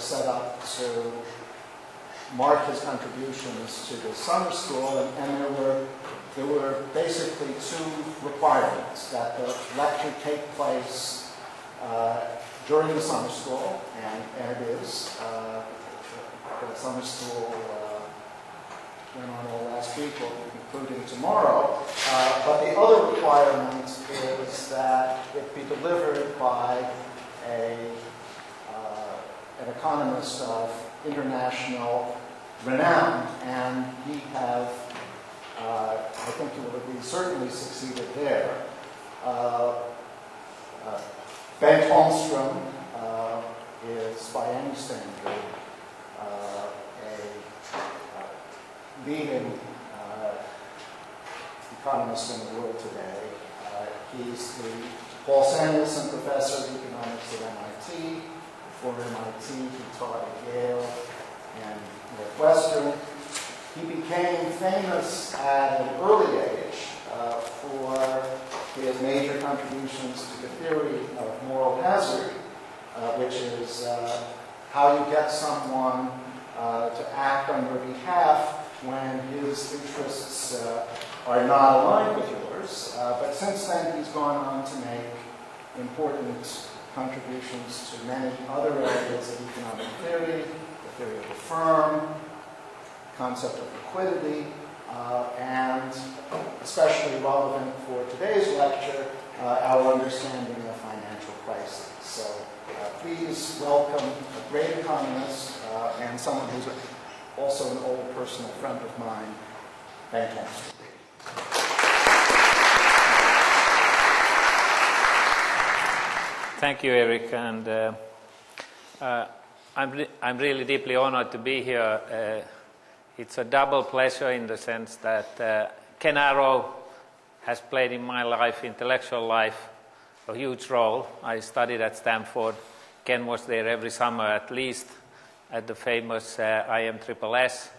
set up to mark his contributions to the summer school, and, and, there were there were basically two requirements that the lecture take place uh, during the summer school, and, and it is. Uh, the summer school uh, went on all last week, including tomorrow. Uh, but the other requirement is that it be delivered by economist of international renown, and we have, uh, I think you would have certainly succeeded there. Uh, uh, Bengt Holmstrom uh, is, by any standard, uh, a leading economist in the world today. he's the Paul Samuelson Professor of Economics at MIT. Before MIT, he taught at Yale and Northwestern. He became famous at an early age uh, for his major contributions to the theory of moral hazard, uh, which is uh, how you get someone uh, to act on your behalf when his interests uh, are not aligned with yours. Uh, but since then, he's gone on to make important contributions to many other areas of economic theory, the theory of the firm, concept of liquidity, uh, and especially relevant for today's lecture, uh, our understanding of financial crisis. So uh, please welcome a great economist uh, and someone who's also an old personal friend of mine, Bengt Holmstrom. Thank you, Eric. And uh, uh, I'm, re- I'm really deeply honored to be here. Uh, it's a double pleasure in the sense that uh, Ken Arrow has played in my life, intellectual life, a huge role. I studied at Stanford. Ken was there every summer at least at the famous uh, IMSSS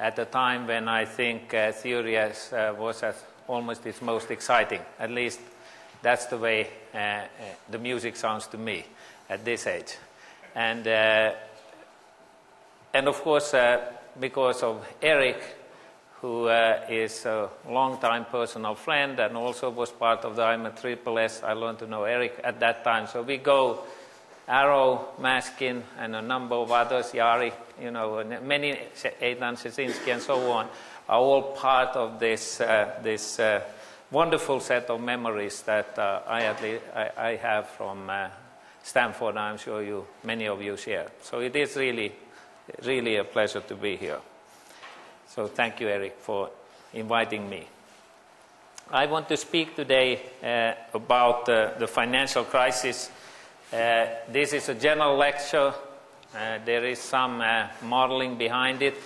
at the time when I think uh, theory as, uh, was at almost its most exciting. At least that's the way uh, uh, the music sounds to me at this age. And, uh, and of course, because of Eric, who uh, is a long-time personal friend and also was part of the IMSSS. I learned to know Eric at that time. So we go Arrow, Maskin, and a number of others, Yari, you know, many, Eytan Sheshinski and so on, are all part of this, uh, this uh, wonderful set of memories that uh, I, at least, I, I have from uh, Stanford. I'm sure you, many of you share. So it is really, really a pleasure to be here. So thank you, Eric, for inviting me. I want to speak today uh, about the financial crisis. Uh, this is a general lecture. Uh, there is some uh, modeling behind it,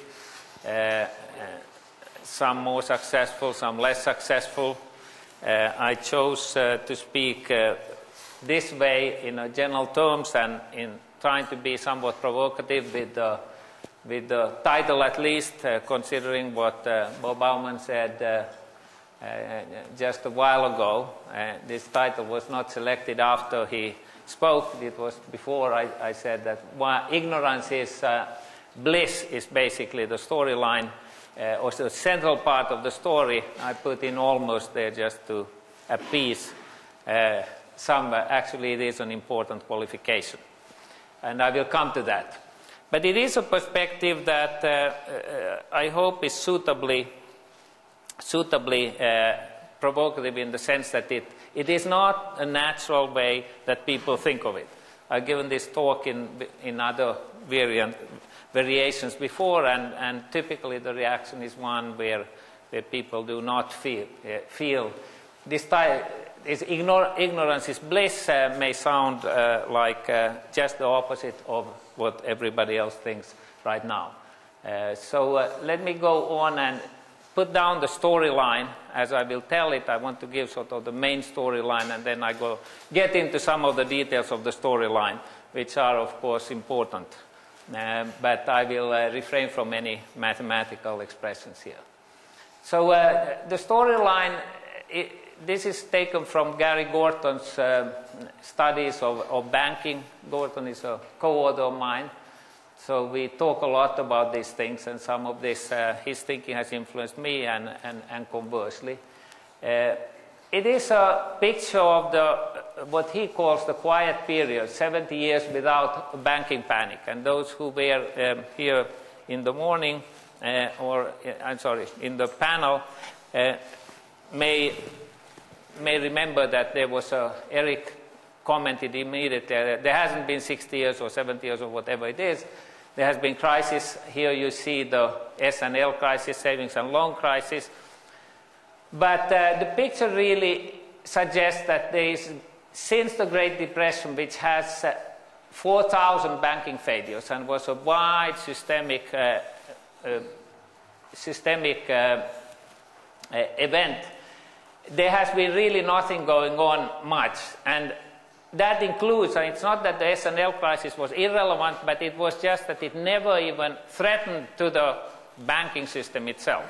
some more successful, some less successful. I chose to speak this way in general terms and in trying to be somewhat provocative with the, with the title at least, uh, considering what uh, Bob Aumann said uh, uh just a while ago. Uh, this title was not selected after he spoke. It was before I, I said that ignorance is uh, bliss is basically the storyline or the central part of the story. I put in almost there just to appease some. actually, it is an important qualification and I will come to that. But it is a perspective that uh, uh, I hope is suitably, suitably uh, provocative in the sense that it, it is not a natural way that people think of it. I've given this talk in, in other variant, variations before, and, and typically the reaction is one where, where people do not feel, uh, feel this type, is ignor ignorance is bliss uh, may sound uh, like just the opposite of what everybody else thinks right now. So let me go on and put down the storyline as I will tell it. I want to give sort of the main storyline and then I go get into some of the details of the storyline, which are of course important. Uh, but I will refrain from any mathematical expressions here. So the storyline this is taken from Gary Gorton's uh, studies of, of, banking. Gorton is a co-author of mine. So we talk a lot about these things, and some of this, uh, his thinking has influenced me, and, and, and conversely. Uh, it is a picture of the, what he calls the quiet period, 70 years without banking panic. And those who were um, here in the morning, uh, or uh, I'm sorry, in the panel, uh, may may remember that there was a, Eric commented immediately, there hasn't been 60 years or 70 years or whatever it is. There has been crisis. Here you see the S&L crisis, savings and loan crisis. But uh, the picture really suggests that there is, since the Great Depression, which has uh, 4,000 banking failures and was a wide systemic, uh, uh systemic uh, uh, event, there has been really nothing going on much. And that includes, and it's not that the S&L crisis was irrelevant, but it was just that it never even threatened to the banking system itself.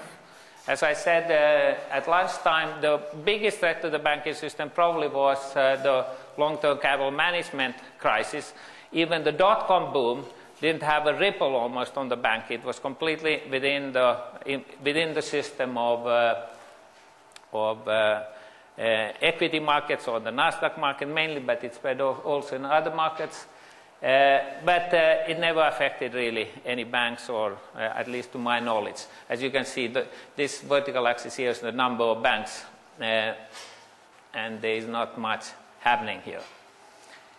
As I said uh, at lunchtime, the biggest threat to the banking system probably was uh, the long-term capital management crisis. Even the dot-com boom didn't have a ripple almost on the bank. It was completely within the, in, within the system of uh, of uh, uh, equity markets or the Nasdaq market mainly, but it spread also in other markets. Uh, but uh, it never affected really any banks, or uh, at least to my knowledge. As you can see, the, this vertical axis here is the number of banks, uh, and there is not much happening here.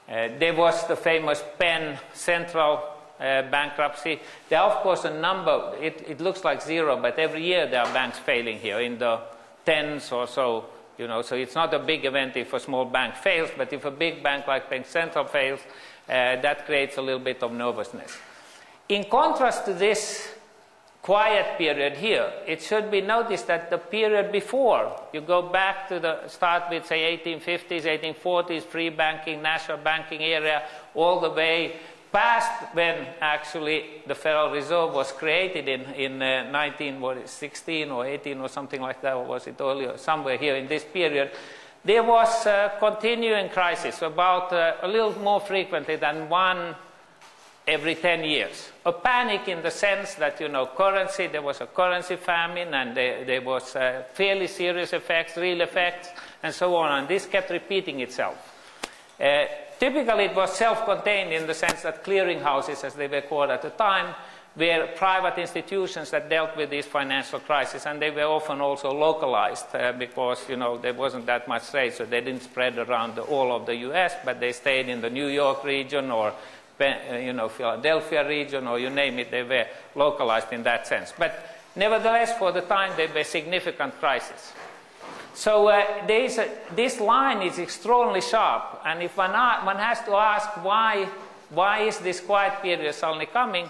there was the famous Penn Central bankruptcy. There are, of course, a number, it, it looks like zero, but every year there are banks failing here in the tens or so, you know, so it's not a big event if a small bank fails, but if a big bank like Penn Central fails, uh, that creates a little bit of nervousness. In contrast to this quiet period here, it should be noticed that the period before, you go back to the start with, say, 1850s, 1840s, free banking, national banking area, all the way past when actually the Federal Reserve was created in, in uh, 1916 or 18 or something like that, or was it earlier, somewhere here in this period, there was a continuing crisis, about uh, a little more frequently than one every 10 years. A panic in the sense that, you know, currency, there was a currency famine and there, there was uh, fairly serious effects, real effects, and so on, and this kept repeating itself. Uh, Typically, it was self-contained in the sense that clearinghouses, as they were called at the time, were private institutions that dealt with these financial crises, and they were often also localized uh, because you know there wasn't that much trade, so they didn't spread around the, all of the U.S., but they stayed in the New York region or uh, you know Philadelphia region or you name it, they were localized in that sense. But Nevertheless, for the time, they were significant crises. So uh, a, this line is extremely sharp, and if one, one has to ask why, why is this quiet period suddenly coming,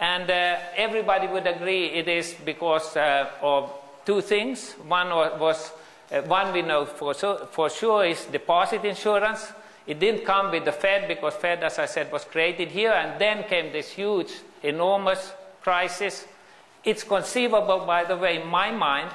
and uh, everybody would agree it is because uh, of two things. One was, uh, one we know for, so, for sure is deposit insurance. It didn't come with the Fed because Fed, as I said, was created here, and then came this huge, enormous crisis. It's conceivable, by the way, in my mind,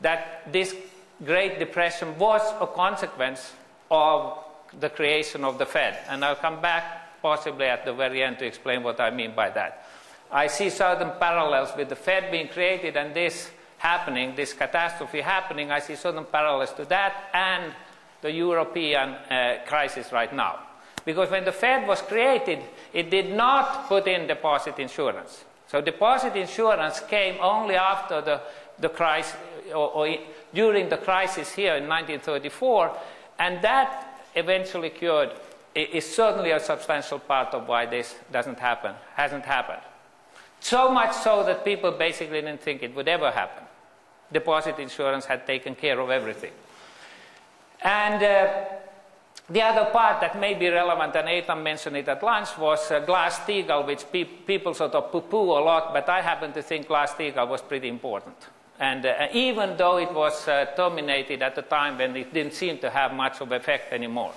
that this Great Depression was a consequence of the creation of the Fed. And I'll come back possibly at the very end to explain what I mean by that. I see certain parallels with the Fed being created and this happening, this catastrophe happening. I see certain parallels to that and the European uh, crisis right now. Because when the Fed was created, it did not put in deposit insurance. So deposit insurance came only after the, the crisis, or, or during the crisis here in 1934, and that eventually cured is certainly a substantial part of why this doesn't happen, hasn't happened. So much so that people basically didn't think it would ever happen. Deposit insurance had taken care of everything. And uh, the other part that may be relevant, and Eytan mentioned it at lunch, was uh, Glass-Steagall, which pe people sort of poo-poo a lot, but I happen to think Glass-Steagall was pretty important. And uh, even though it was uh, terminated at a time when it didn't seem to have much of effect anymore.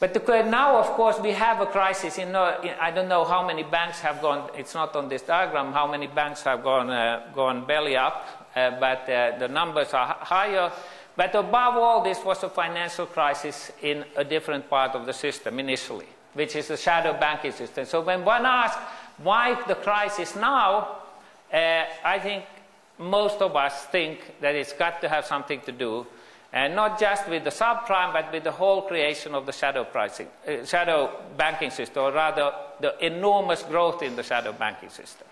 But the, now, of course, we have a crisis. In, uh, in, I don't know how many banks have gone, it's not on this diagram, how many banks have gone, uh, gone belly up, uh, but uh, the numbers are higher. But above all, this was a financial crisis in a different part of the system initially, which is the shadow banking system. So when one asks why the crisis now, I think most of us think that it's got to have something to do, and not just with the subprime, but with the whole creation of the shadow pricing, uh, shadow banking system, or rather the enormous growth in the shadow banking system.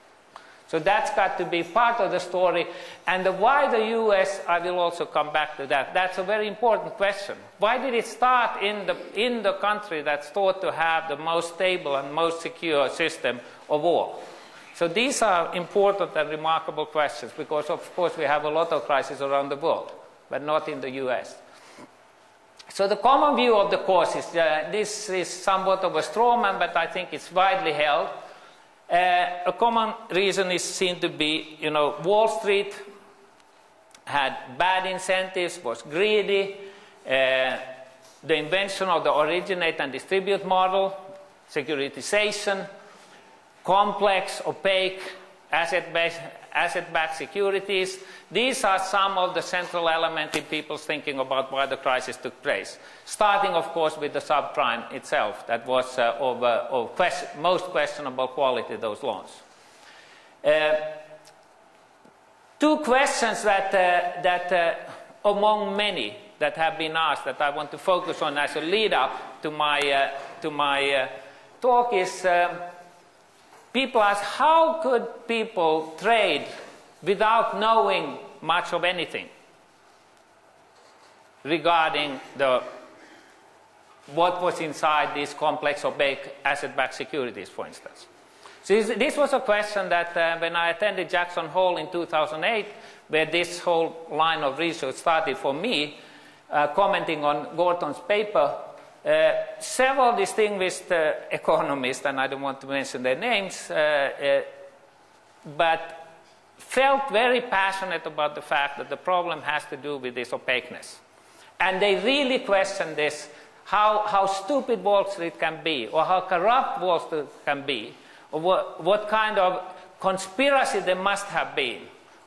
So that's got to be part of the story. And the why the US, I will also come back to that. That's a very important question. Why did it start in the, in the country that's thought to have the most stable and most secure system of all? So these are important and remarkable questions because, of course, we have a lot of crises around the world, but not in the US. So the common view of the course is uh, this is somewhat of a straw man, but I think it's widely held. Uh, a common reason is seen to be, you know, Wall Street had bad incentives, was greedy, uh, the invention of the originate and distribute model, securitization, complex, opaque, asset-backed securities. These are some of the central elements in people's thinking about why the crisis took place. Starting, of course, with the subprime itself, that was uh, of, uh, of most questionable quality, those loans. Uh, two questions that, uh, that uh, among many that have been asked that I want to focus on as a lead up to my, uh, to my talk is People ask, how could people trade without knowing much of anything regarding the, what was inside these complex opaque asset-backed securities, for instance? So this was a question that uh, when I attended Jackson Hole in 2008, where this whole line of research started for me, uh, commenting on Gorton's paper, uh, several distinguished uh, economists, and I don't want to mention their names, uh, but felt very passionate about the fact that the problem has to do with this opaqueness. And they really questioned this how, how stupid Wall Street can be, or how corrupt Wall Street can be, or what, what kind of conspiracy there must have been,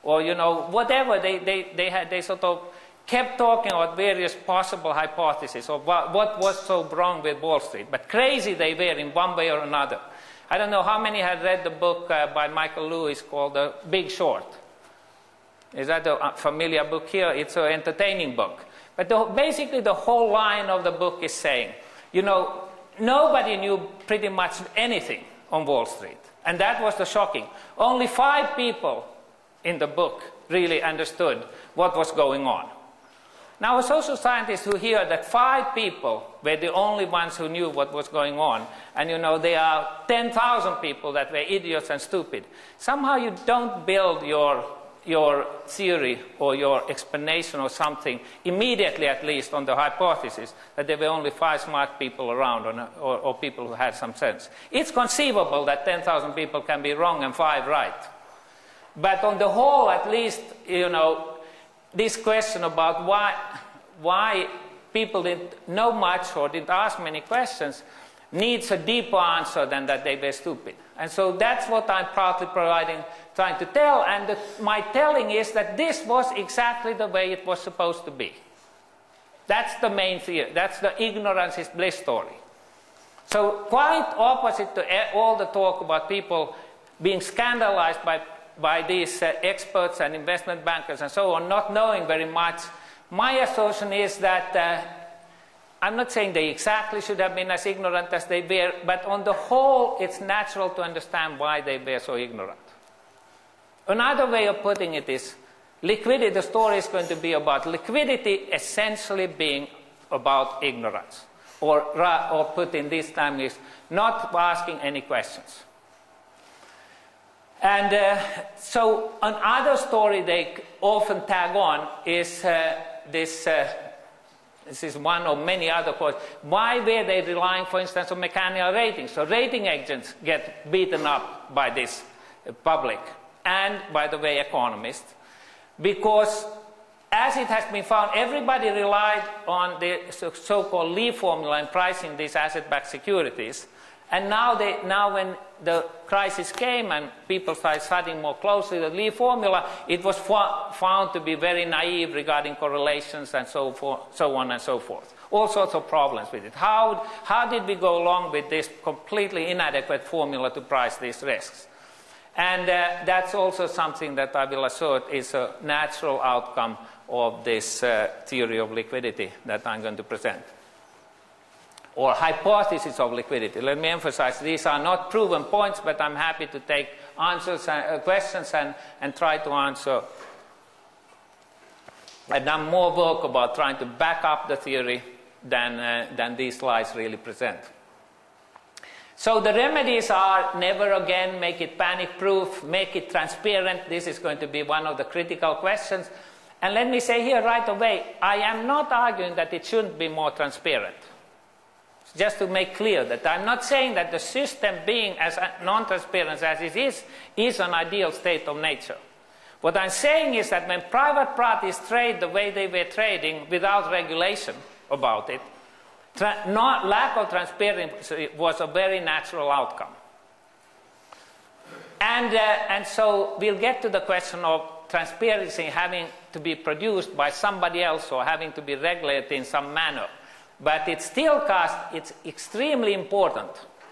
or you know, whatever they, they, they, had, they sort of kept talking about various possible hypotheses of what, what, was so wrong with Wall Street. But crazy they were in one way or another. I don't know how many had read the book uh, by Michael Lewis called The Big Short. Is that a familiar book here? It's an entertaining book. But the, basically, the whole line of the book is saying, you know, nobody knew pretty much anything on Wall Street. And that was the shocking. Only five people in the book really understood what was going on. Now, a social scientist who hear that five people were the only ones who knew what was going on, and you know there are 10,000 people that were idiots and stupid, somehow you don't build your, your theory or your explanation or something immediately, at least, on the hypothesis that there were only five smart people around or, or, or people who had some sense. It's conceivable that 10,000 people can be wrong and five right. But on the whole, at least, you know, this question about why, why people didn't know much or didn't ask many questions needs a deeper answer than that they were stupid. And so that's what I'm partly providing, trying to tell. And the, my telling is that this was exactly the way it was supposed to be. That's the main theory. That's the ignorance is bliss story. So quite opposite to all the talk about people being scandalized by by these uh, experts and investment bankers and so on, not knowing very much. My assumption is that uh, I'm not saying they exactly should have been as ignorant as they were, but on the whole, it's natural to understand why they were so ignorant. Another way of putting it is liquidity, the story is going to be about liquidity essentially being about ignorance. Or, or put in this time is not asking any questions. And uh, so another story they often tag on is uh, this, uh, this is one of many other quotes. Why were they relying, for instance, on mechanical ratings? So rating agents get beaten up by this public and, by the way, economists, because as it has been found, everybody relied on the so-called Li formula in pricing these asset-backed securities. And now, they, now when the crisis came and people started studying more closely the Li formula, it was found to be very naive regarding correlations and so, forth, so on and so forth. All sorts of problems with it. How, how did we go along with this completely inadequate formula to price these risks? And uh, that's also something that I will assert is a natural outcome of this uh, theory of liquidity that I'm going to present or hypothesis of liquidity. Let me emphasize these are not proven points, but I'm happy to take answers and uh, questions and, and try to answer. I've done more work about trying to back up the theory than, uh, than these slides really present. So the remedies are never again make it panic proof, make it transparent. This is going to be one of the critical questions. And let me say here right away, I am not arguing that it shouldn't be more transparent. Just to make clear that I'm not saying that the system being as non-transparent as it is, is an ideal state of nature. What I'm saying is that when private parties trade the way they were trading without regulation about it, not, lack of transparency was a very natural outcome. And, uh, and so we'll get to the question of transparency having to be produced by somebody else or having to be regulated in some manner. But it still costs, it's extremely important.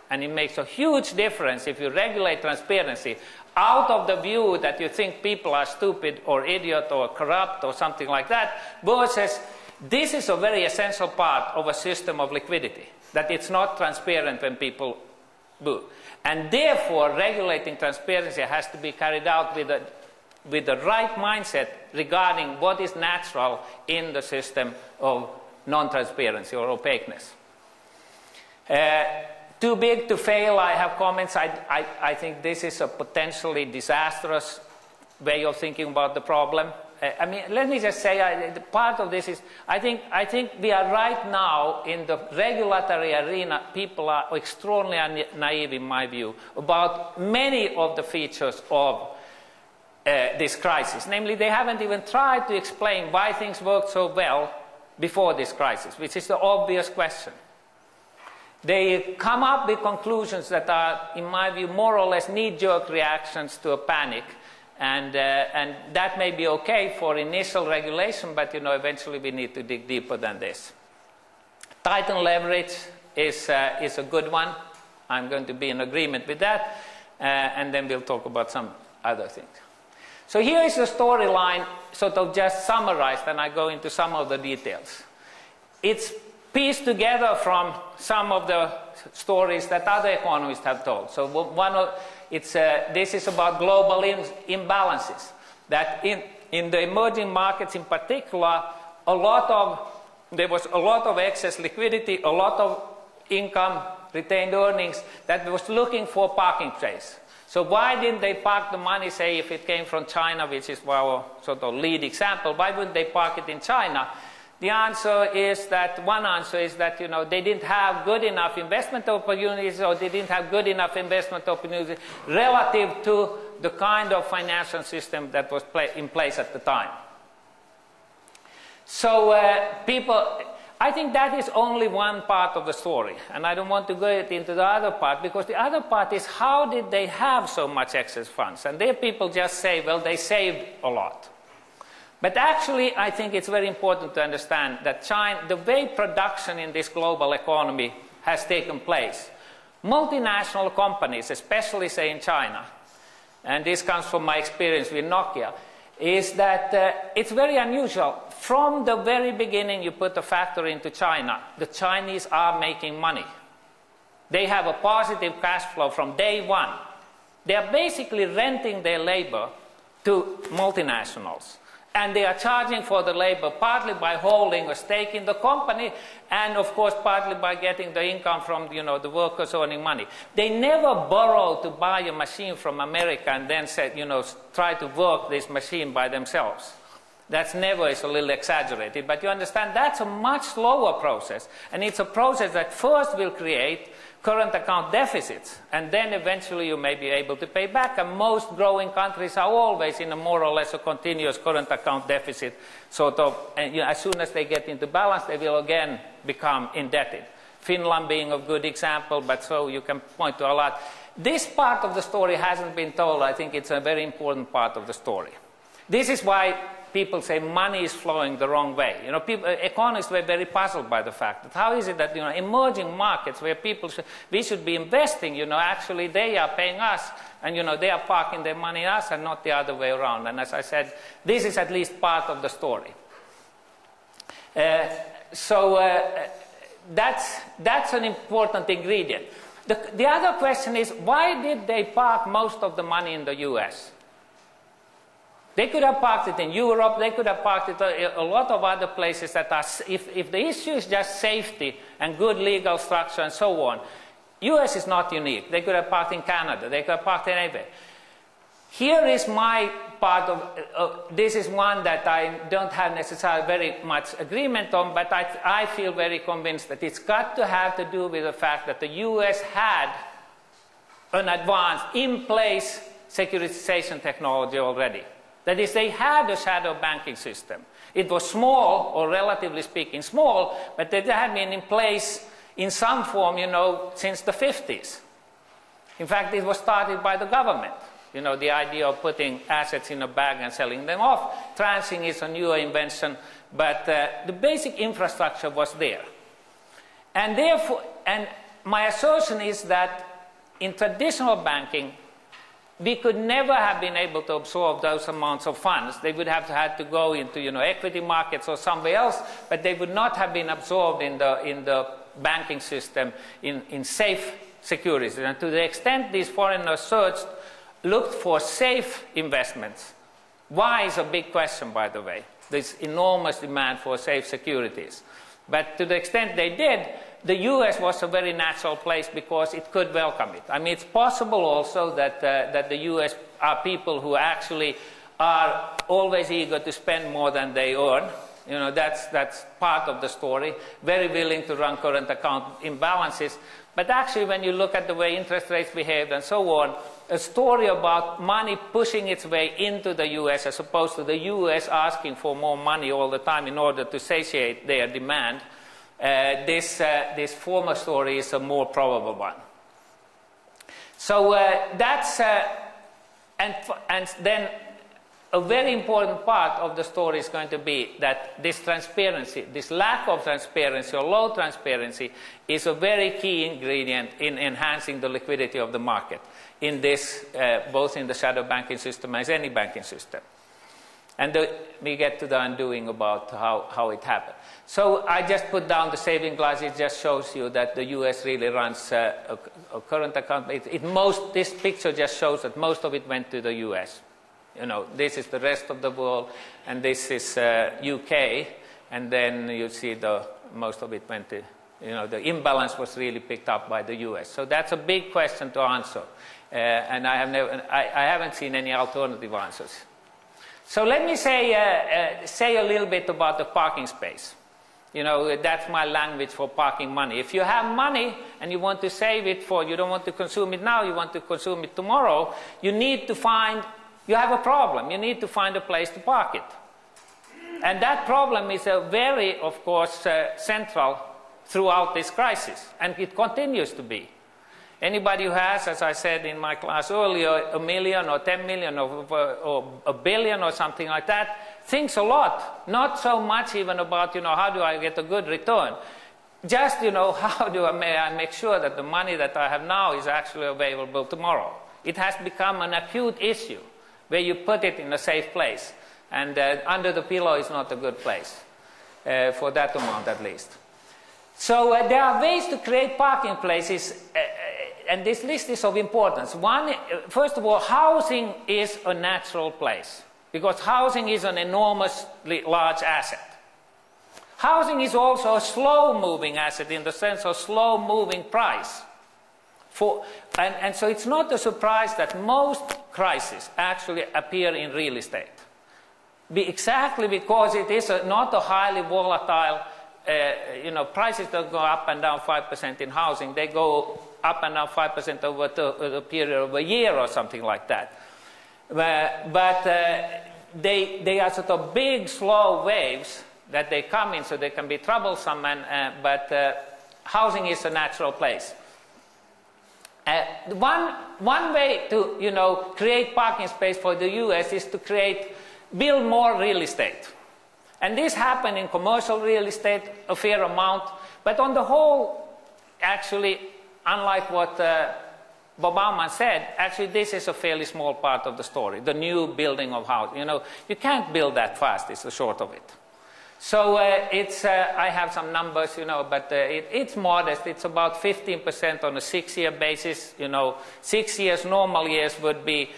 And it makes a huge difference if you regulate transparency out of the view that you think people are stupid or idiot or corrupt or something like that, versus this is a very essential part of a system of liquidity, that it's not transparent when people do. And therefore, regulating transparency has to be carried out with, a, with the right mindset regarding what is natural in the system of non-transparency or opaqueness. Uh, too big to fail, I have comments. I, I, I, think this is a potentially disastrous way of thinking about the problem. Uh, I mean, let me just say, I, part of this is, I think, I think we are right now in the regulatory arena, people are extraordinarily naive, in my view, about many of the features of uh, this crisis. Namely, they haven't even tried to explain why things worked so well before this crisis, which is the obvious question. They come up with conclusions that are, in my view, more or less knee jerk reactions to a panic. And, uh, and that may be okay for initial regulation, but you know, eventually we need to dig deeper than this. Tighten leverage is, uh, is a good one. I'm going to be in agreement with that. Uh, and then we'll talk about some other things. So here is the storyline sort of just summarized, and I go into some of the details. It's pieced together from some of the stories that other economists have told. So one of, it's, uh, this is about global imbalances, that in, in the emerging markets in particular, a lot of, there was a lot of excess liquidity, a lot of income, retained earnings that was looking for parking place. So why didn't they park the money, say, if it came from China, which is our sort of lead example, why wouldn't they park it in China? The answer is that one answer is that you know they didn't have good enough investment opportunities or they didn't have good enough investment opportunities relative to the kind of financial system that was in place at the time. So uh, people, I think that is only one part of the story, and I don't want to go into the other part because the other part is how did they have so much excess funds? And there people just say, well, they saved a lot. But actually, I think it's very important to understand that China, the way production in this global economy has taken place, multinational companies, especially say in China, and this comes from my experience with Nokia, is that uh, it's very unusual. From the very beginning, you put a factory into China, the Chinese are making money. They have a positive cash flow from day one. They are basically renting their labor to multinationals and they are charging for the labor partly by holding a stake in the company and of course partly by getting the income from you know the workers earning money they never borrow to buy a machine from america and then say you know try to work this machine by themselves that's never is a little exaggerated but you understand that's a much slower process and it's a process that first will create current account deficits, and then eventually you may be able to pay back. And most growing countries are always in a more or less a continuous current account deficit, sort of. And you know, as soon as they get into balance, they will again become indebted. Finland being a good example, but so you can point to a lot. This part of the story hasn't been told. I think it's a very important part of the story. This is why people say money is flowing the wrong way. You know, people, economists were very puzzled by the fact that how is it that, you know, emerging markets where people should, we should be investing, you know, actually they are paying us and, you know, they are parking their money us and not the other way around. And as I said, this is at least part of the story. Uh, so uh, that's, that's an important ingredient. The, the other question is, why did they park most of the money in the US? They could have parked it in Europe, they could have parked it a, a lot of other places that are, if, if the issue is just safety and good legal structure and so on, US is not unique. They could have parked in Canada, they could have parked anywhere. Here is my part of, uh, this is one that I don't have necessarily very much agreement on, but I, I feel very convinced that it's got to have to do with the fact that the US had an advanced, in place securitization technology already. That is, they had a shadow banking system. It was small, or relatively speaking small, but it had been in place in some form, you know, since the 50s. In fact, it was started by the government. You know, the idea of putting assets in a bag and selling them off. Tranching is a newer invention, but uh, the basic infrastructure was there. And therefore, and my assertion is that in traditional banking, we could never have been able to absorb those amounts of funds. They would have had to go into you know, equity markets or somewhere else, but they would not have been absorbed in the, in the banking system in, in safe securities. And to the extent these foreigners searched, looked for safe investments. Why is a big question, by the way. There's enormous demand for safe securities. But to the extent they did, the US was a very natural place because it could welcome it. I mean, it's possible also that, uh, that the US are people who actually are always eager to spend more than they earn. You know, that's, that's part of the story. Very willing to run current account imbalances. But actually, when you look at the way interest rates behaved and so on, a story about money pushing its way into the US as opposed to the US asking for more money all the time in order to satiate their demand uh, this, uh, this former story is a more probable one. So uh, that's, and, and then a very important part of the story is going to be that this transparency, this lack of transparency or low transparency, is a very key ingredient in enhancing the liquidity of the market in this, uh, both in the shadow banking system as any banking system. And the, we get to the undoing about how, how it happened. So I just put down the saving glut. It just shows you that the U.S. really runs uh, a, a, current account. It, it most, this picture just shows that most of it went to the U.S. You know, this is the rest of the world, and this is uh, U.K. and then you see the most of it went to, you know, the imbalance was really picked up by the U.S. So that's a big question to answer, uh, and I have never, I, I haven't seen any alternative answers. So let me say, uh, uh, say a little bit about the parking space. You know, that's my language for parking money. If you have money and you want to save it for, you don't want to consume it now, you want to consume it tomorrow, you need to find, you have a problem. You need to find a place to park it. And that problem is a very, of course, uh, central throughout this crisis, and it continues to be. Anybody who has, as I said in my class earlier, a million or 10 million or, or a billion or something like that, thinks a lot. Not so much even about, you know, how do I get a good return. Just, you know, how do I, make sure that the money that I have now is actually available tomorrow? It has become an acute issue where you put it in a safe place. And uh, under the pillow is not a good place, uh, for that amount at least. So uh, there are ways to create parking places, uh, and this list is of importance. One, uh, first of all, housing is a natural place, because housing is an enormously large asset. Housing is also a slow-moving asset in the sense of slow-moving price. For, and, and so it's not a surprise that most crises actually appear in real estate be exactly because it is a, not a highly volatile, uh, you know, prices don't go up and down 5% in housing. They go up and now 5% over the, period of a year or something like that. Uh, but uh, they, they are sort of big, slow waves that they come in, so they can be troublesome, and, uh, but uh, housing is a natural place. Uh, one, one way to you know, create parking space for the US is to create build more real estate. And this happened in commercial real estate a fair amount, but on the whole, actually, unlike what uh, Bob Aumann said, actually this is a fairly small part of the story, the new building of houses. You know, you can't build that fast, is the short of it. So uh, it's, uh, I have some numbers, you know, but uh, it, it's modest. It's about 15% on a six-year basis. You know, six years, normal years would be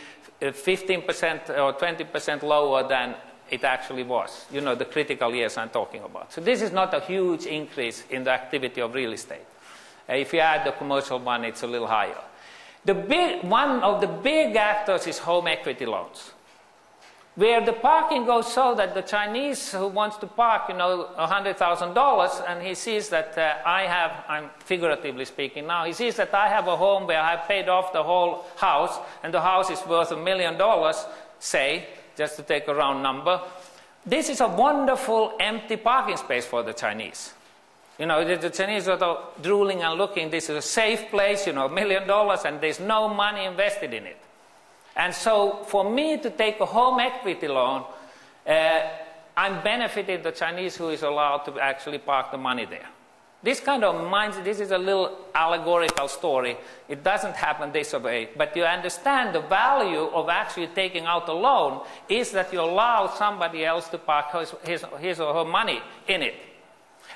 15% or 20% lower than it actually was, you know, the critical years I'm talking about. So this is not a huge increase in the activity of real estate. Uh, if you add the commercial one, it's a little higher. The big, one of the big actors is home equity loans where the parking goes so that the Chinese who wants to park, you know, $100,000 and he sees that uh, I have, I'm figuratively speaking now, he sees that I have a home where I've paid off the whole house and the house is worth a million dollars, say, just to take a round number. This is a wonderful empty parking space for the Chinese. You know, the, Chinese are drooling and looking, this is a safe place, you know, a million dollars and there's no money invested in it. And so for me to take a home equity loan, uh, I'm benefiting the Chinese who is allowed to actually park the money there. This kind of minds, this is a little allegorical story. It doesn't happen this way, but you understand the value of actually taking out a loan is that you allow somebody else to park his, his or her money in it.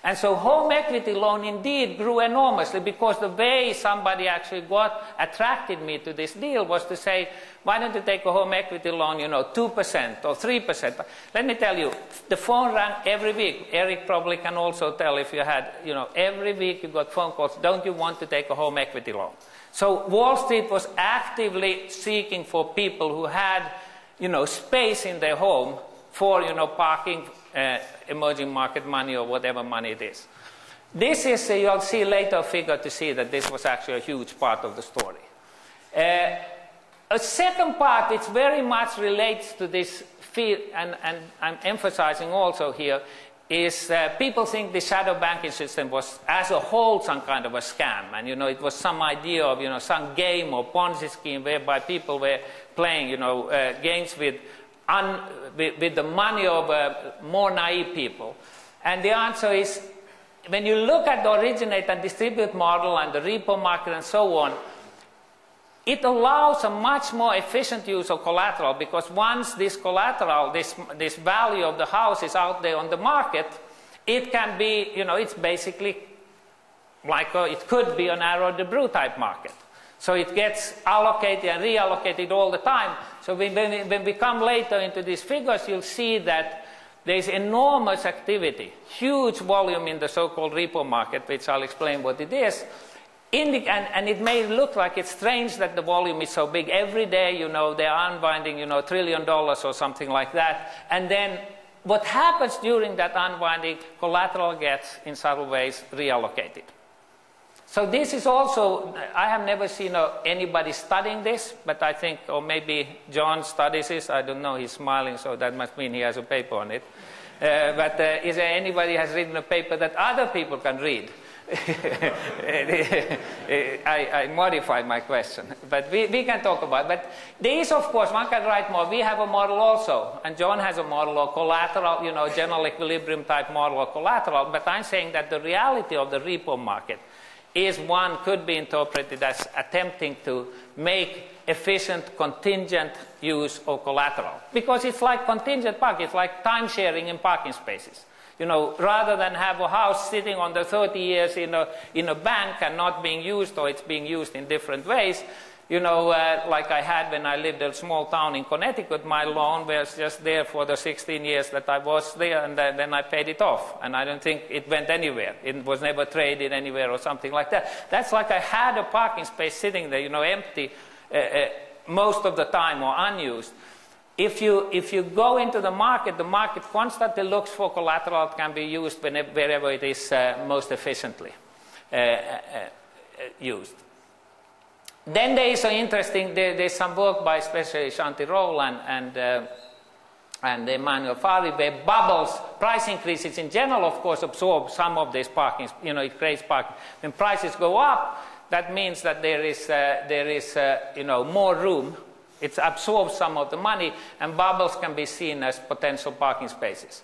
And so home equity loan indeed grew enormously because the way somebody actually got attracted me to this deal was to say, why don't you take a home equity loan, you know, 2% or 3%? Let me tell you, the phone rang every week. Eric probably can also tell if you had, you know, every week you got phone calls, don't you want to take a home equity loan? So Wall Street was actively seeking for people who had, you know, space in their home for, you know, parking uh, emerging market money or whatever money it is. This is, uh, you'll see later a figure to see that this was actually a huge part of the story. Uh, a second part which very much relates to this field, and, and I'm emphasizing also here, is uh, people think the shadow banking system was as a whole some kind of a scam and you know it was some idea of you know some game or ponzi scheme whereby people were playing you know uh, games with un, with, with, the money of uh, more naive people? And the answer is when you look at the originate and distribute model and the repo market and so on, it allows a much more efficient use of collateral because once this collateral, this, this value of the house is out there on the market, it can be, you know, it's basically like a, it could be an Arrow-Debreu type market. So it gets allocated and reallocated all the time. So when, when, when we come later into these figures, you'll see that there's enormous activity, huge volume in the so-called repo market, which I'll explain what it is. The, and, and, it may look like it's strange that the volume is so big. Every day, you know, they're unwinding, you know, trillion dollars or something like that. And then what happens during that unwinding, collateral gets, in subtle ways, reallocated. So this is also, I have never seen uh, anybody studying this, but I think, or maybe John studies this, I don't know, he's smiling, so that must mean he has a paper on it. Uh, but uh, is there anybody has written a paper that other people can read? I, I, modified my question, but we, we can talk about it. But there is, of course, one can write more. We have a model also, and John has a model of collateral, you know, general equilibrium type model of collateral, but I'm saying that the reality of the repo market is one could be interpreted as attempting to make efficient contingent use of collateral. Because it's like contingent parking, it's like time sharing in parking spaces. You know, rather than have a house sitting on the 30 years in a, in a bank and not being used or it's being used in different ways, you know, uh, like I had when I lived in a small town in Connecticut, my loan was just there for the 16 years that I was there, and then I paid it off. And I don't think it went anywhere. It was never traded anywhere or something like that. That's like I had a parking space sitting there, you know, empty uh, uh, most of the time or unused. If you, if you go into the market, the market constantly looks for collateral that can be used whenever, wherever it is uh, most efficiently uh, uh, used. Then there is an interesting, there, there's some work by especially Jean Tirole and, uh, and Emmanuel Farhi where bubbles, price increases in general, of course, absorb some of these parking, you know, it creates parking. When prices go up, that means that there is, uh, there is uh, you know, more room. It absorbs some of the money, and bubbles can be seen as potential parking spaces.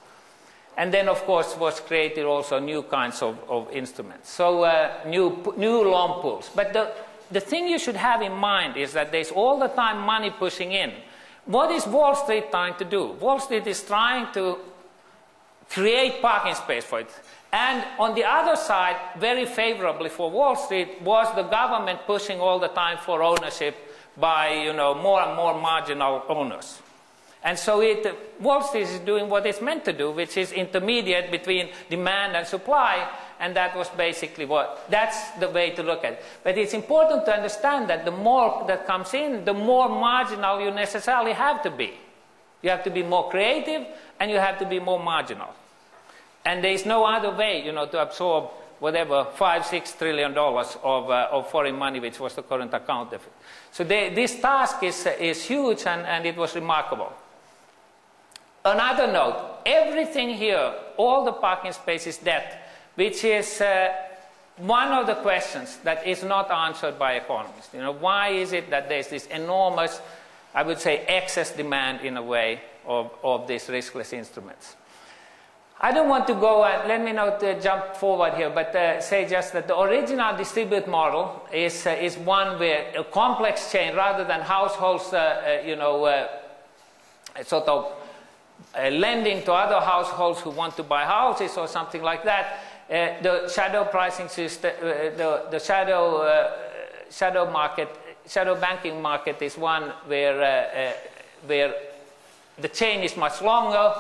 And then, of course, was created also new kinds of, of instruments. So uh, new, new loan pools. But the, the thing you should have in mind is that there's all the time money pushing in. What is Wall Street trying to do? Wall Street is trying to create parking space for it. And on the other side, very favorably for Wall Street, was the government pushing all the time for ownership by you know, more and more marginal owners. And so it, Wall Street is doing what it's meant to do, which is intermediate between demand and supply, and that was basically what, that's the way to look at it. But it's important to understand that the more that comes in, the more marginal you necessarily have to be. You have to be more creative and you have to be more marginal. And there is no other way, you know, to absorb whatever, five, six trillion dollars of, uh, of foreign money, which was the current account deficit. So they, this task is, is huge and, and it was remarkable. Another note, everything here, all the parking spaces debt which is uh, one of the questions that is not answered by economists. You know, why is it that there's this enormous, I would say, excess demand in a way of, of these riskless instruments? I don't want to go, uh, let me not uh, jump forward here, but uh, say just that the original distribute model is, uh, is one where a complex chain, rather than households, uh, uh, you know, sort of lending to other households who want to buy houses or something like that, uh, the shadow pricing system, uh, the, the shadow, uh, shadow market, shadow banking market is one where, where the chain is much longer,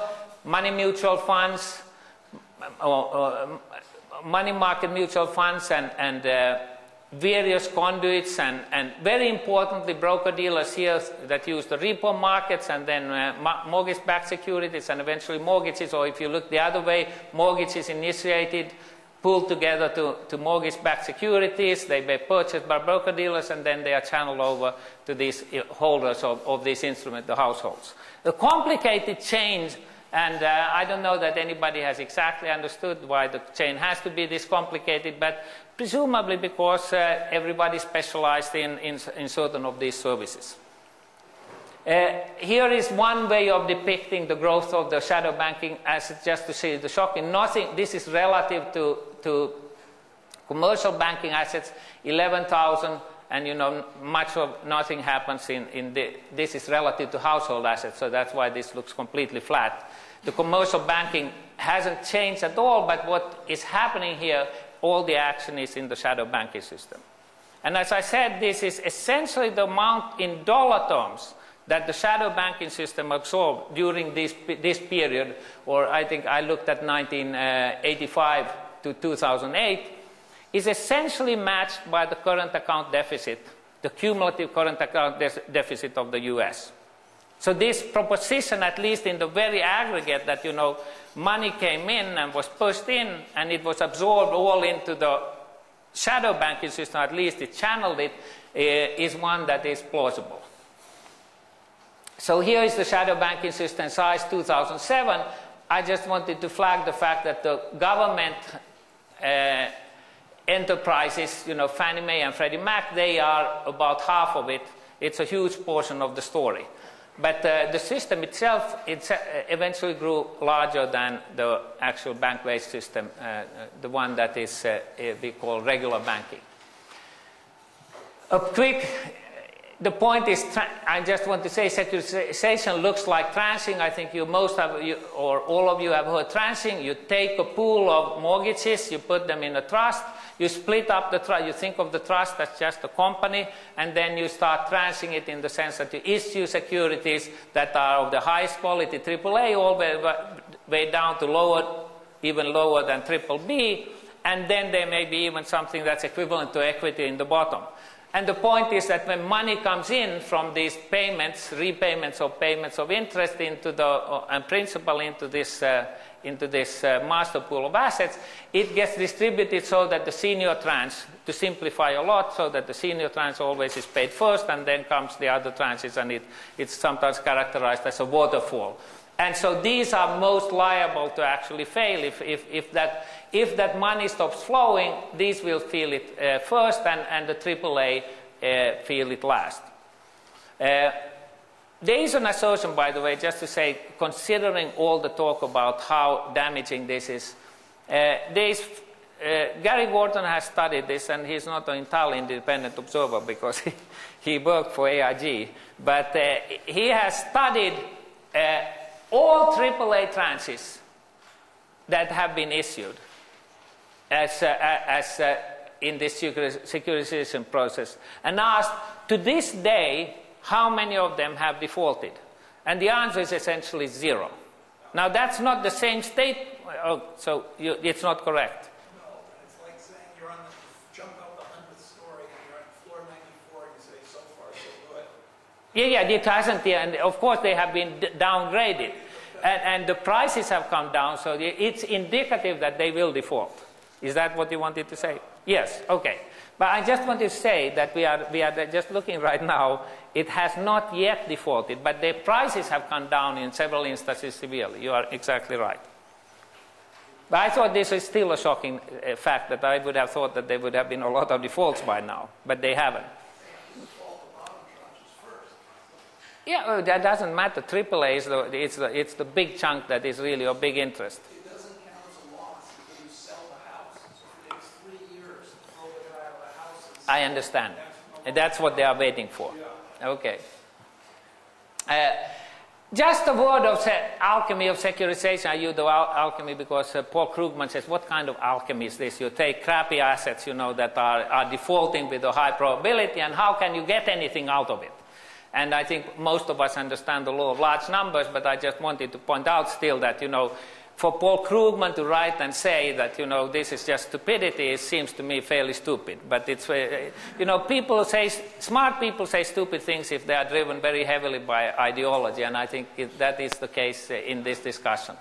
money mutual funds, money market mutual funds and, and various conduits and, and very importantly broker dealers here that use the repo markets and then uh, mortgage-backed securities and eventually mortgages or if you look the other way mortgages initiated pulled together to, to mortgage-backed securities. They were purchased by broker dealers and then they are channeled over to these uh, holders of, of this instrument the households. The complicated change and uh, I don't know that anybody has exactly understood why the chain has to be this complicated, but presumably because uh, everybody specialized in, in, in, certain of these services. Uh, here is one way of depicting the growth of the shadow banking as just to see the shocking. Nothing, this is relative to, to commercial banking assets, 11,000 and you know much of nothing happens in, in the, this is relative to household assets so that's why this looks completely flat the commercial banking hasn't changed at all, but what is happening here, all the action is in the shadow banking system. And as I said, this is essentially the amount in dollar terms that the shadow banking system absorbed during this, this period, or I think I looked at 1985 to 2008, is essentially matched by the current account deficit, the cumulative current account de deficit of the US. So this proposition, at least in the very aggregate, that you know money came in and was pushed in and it was absorbed all into the shadow banking system, at least it channeled it, uh, one that is plausible. So here is the shadow banking system size 2007. I just wanted to flag the fact that the government uh, enterprises, you know, Fannie Mae and Freddie Mac, they are about half of it. It's a huge portion of the story. But uh, the system itself it uh, eventually grew larger than the actual bank-based system, uh, uh the one that is uh, we call regular banking. A quick, the point is, I just want to say securitization looks like tranching. I think you most have, you, or all of you have heard tranching. You take a pool of mortgages, you put them in a trust, you split up the trust, you think of the trust as just a company, and then you start tranching it in the sense that you issue securities that are of the highest quality, AAA, all the way down to lower, even lower than triple B, and then there may be even something that's equivalent to equity in the bottom. And the point is that when money comes in from these payments, repayments or payments of interest into the, uh, and principal into this uh, into this uh, master pool of assets, it gets distributed so that the senior tranche, to simplify a lot, so that the senior tranche always is paid first and then comes the other tranches and it, it's sometimes characterized as a waterfall. And so these are most liable to actually fail. If, if, if, that, if that money stops flowing, these will feel it uh, first and, and the AAA uh, feel it last. Uh, there is an assertion, by the way, just to say, considering all the talk about how damaging this is, uh, uh, Gary Gorton has studied this, and he's not an entirely independent observer because he, he worked for AIG, but uh, he has studied uh, all AAA tranches that have been issued as, uh, as uh, in this securitization process and asked, to this day, how many of them have defaulted? And the answer is essentially zero. Now, that's not the same state, uh, oh, so you, it's not correct. No, it's like saying you're on the jump out the 100th story and you're on floor 94 and you say, so far, so good. Yeah, yeah, it hasn't, and of course they have been downgraded. And, and the prices have come down, so it's indicative that they will default. Is that what you wanted to say? Yes, okay. But I just want to say that we are, we are just looking right now, it has not yet defaulted, but the prices have come down in several instances severely. You are exactly right. But I thought this is still a shocking uh, fact that I would have thought that there would have been a lot of defaults by now, but they haven't. Yeah, well, that doesn't matter. AAA is the, it's, the, it's the big chunk that is really of big interest. it doesn't count as a loss because you sell the house for three years. I understand. And that's what they are waiting for. Okay. Uh, just a word of alchemy of securitization. I use the al alchemy because uh, Paul Krugman says, what kind of alchemy is this? You take crappy assets, you know, that are, are defaulting with a high probability, and how can you get anything out of it? And I think most of us understand the law of large numbers, but I just wanted to point out still that, you know, for Paul Krugman to write and say that, you know, this is just stupidity, it seems to me fairly stupid. But it's, uh, you know, people say, smart people say stupid things if they are driven very heavily by ideology, and I think it, that is the case uh, in this discussion.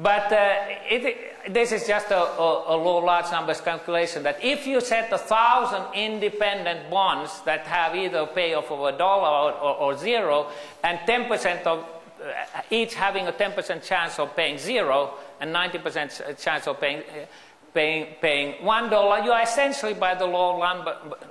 But uh, it, this is just a, a, a, low large numbers calculation that if you set a thousand independent bonds that have either a payoff of a dollar or, or, or zero, and 10% of each having a 10% chance of paying zero and 90% chance of paying, uh, paying, paying one dollar, you are essentially, by the law of,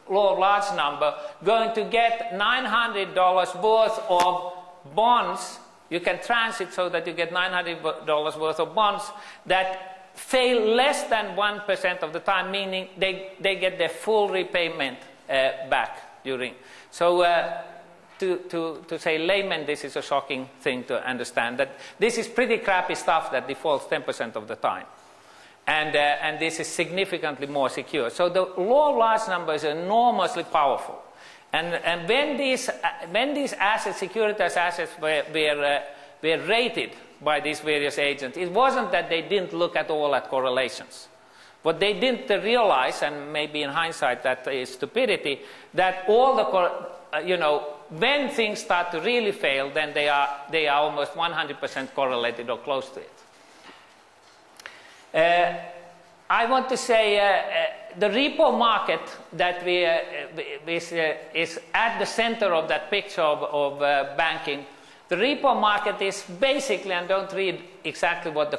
law of large number, going to get $900 worth of bonds. You can transit so that you get $900 worth of bonds that fail less than 1% of the time, meaning they, they get their full repayment uh, back during. So uh, to, to, to say layman, this is a shocking thing to understand that this is pretty crappy stuff that defaults 10% of the time. And, uh, and this is significantly more secure. So the law of large numbers is enormously powerful. And, and when, these, uh, when these assets, securitized assets, were, were, uh, were rated by these various agents, it wasn't that they didn't look at all at correlations. What they didn't realize, and maybe in hindsight that is stupidity, that all the, uh, you know, when things start to really fail, then they are, they are almost 100% correlated or close to it. Uh, I want to say uh, uh, the repo market that we, uh, is, uh, is, at the center of that picture of, of banking. The repo market is basically, and don't read exactly what the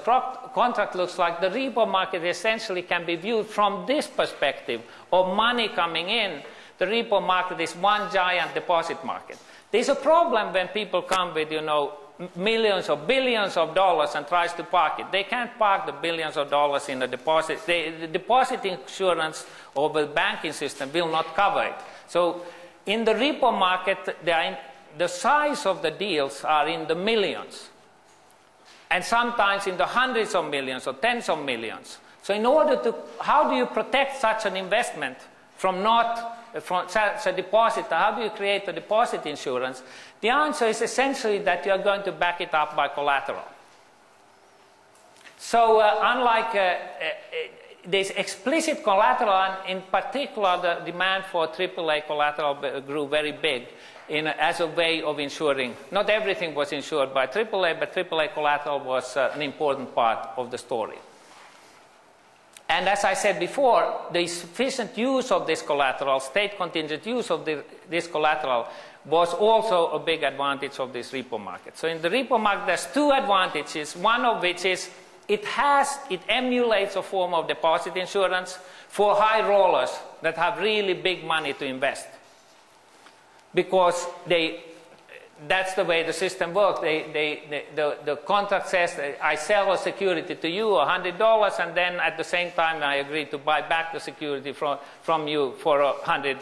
contract looks like, the repo market essentially can be viewed from this perspective of money coming in. The repo market is one giant deposit market. There's a problem when people come with, you know, millions or billions of dollars and tries to park it. They can't park the billions of dollars in a deposit. They, the deposit insurance or the banking system will not cover it. So in the repo market, in, the size of the deals are in the millions. And sometimes in the hundreds of millions or tens of millions. So in order to, how do you protect such an investment from not from a depositor, how do you create a deposit insurance? The answer is essentially that you are going to back it up by collateral. So uh, unlike uh, uh, this explicit collateral, and in particular the demand for AAA collateral grew very big in, as a way of insuring. Not everything was insured by AAA, but AAA collateral was uh, an important part of the story. And as I said before, the sufficient use of this collateral, state contingent use of the, this collateral, was also a big advantage of this repo market. So in the repo market, there's two advantages, one of which is it has, it emulates a form of deposit insurance for high rollers that have really big money to invest. Because they that's the way the system works. They, they, they, the, the contract says I sell a security to you, $100, and then at the same time I agree to buy back the security from, from you for $100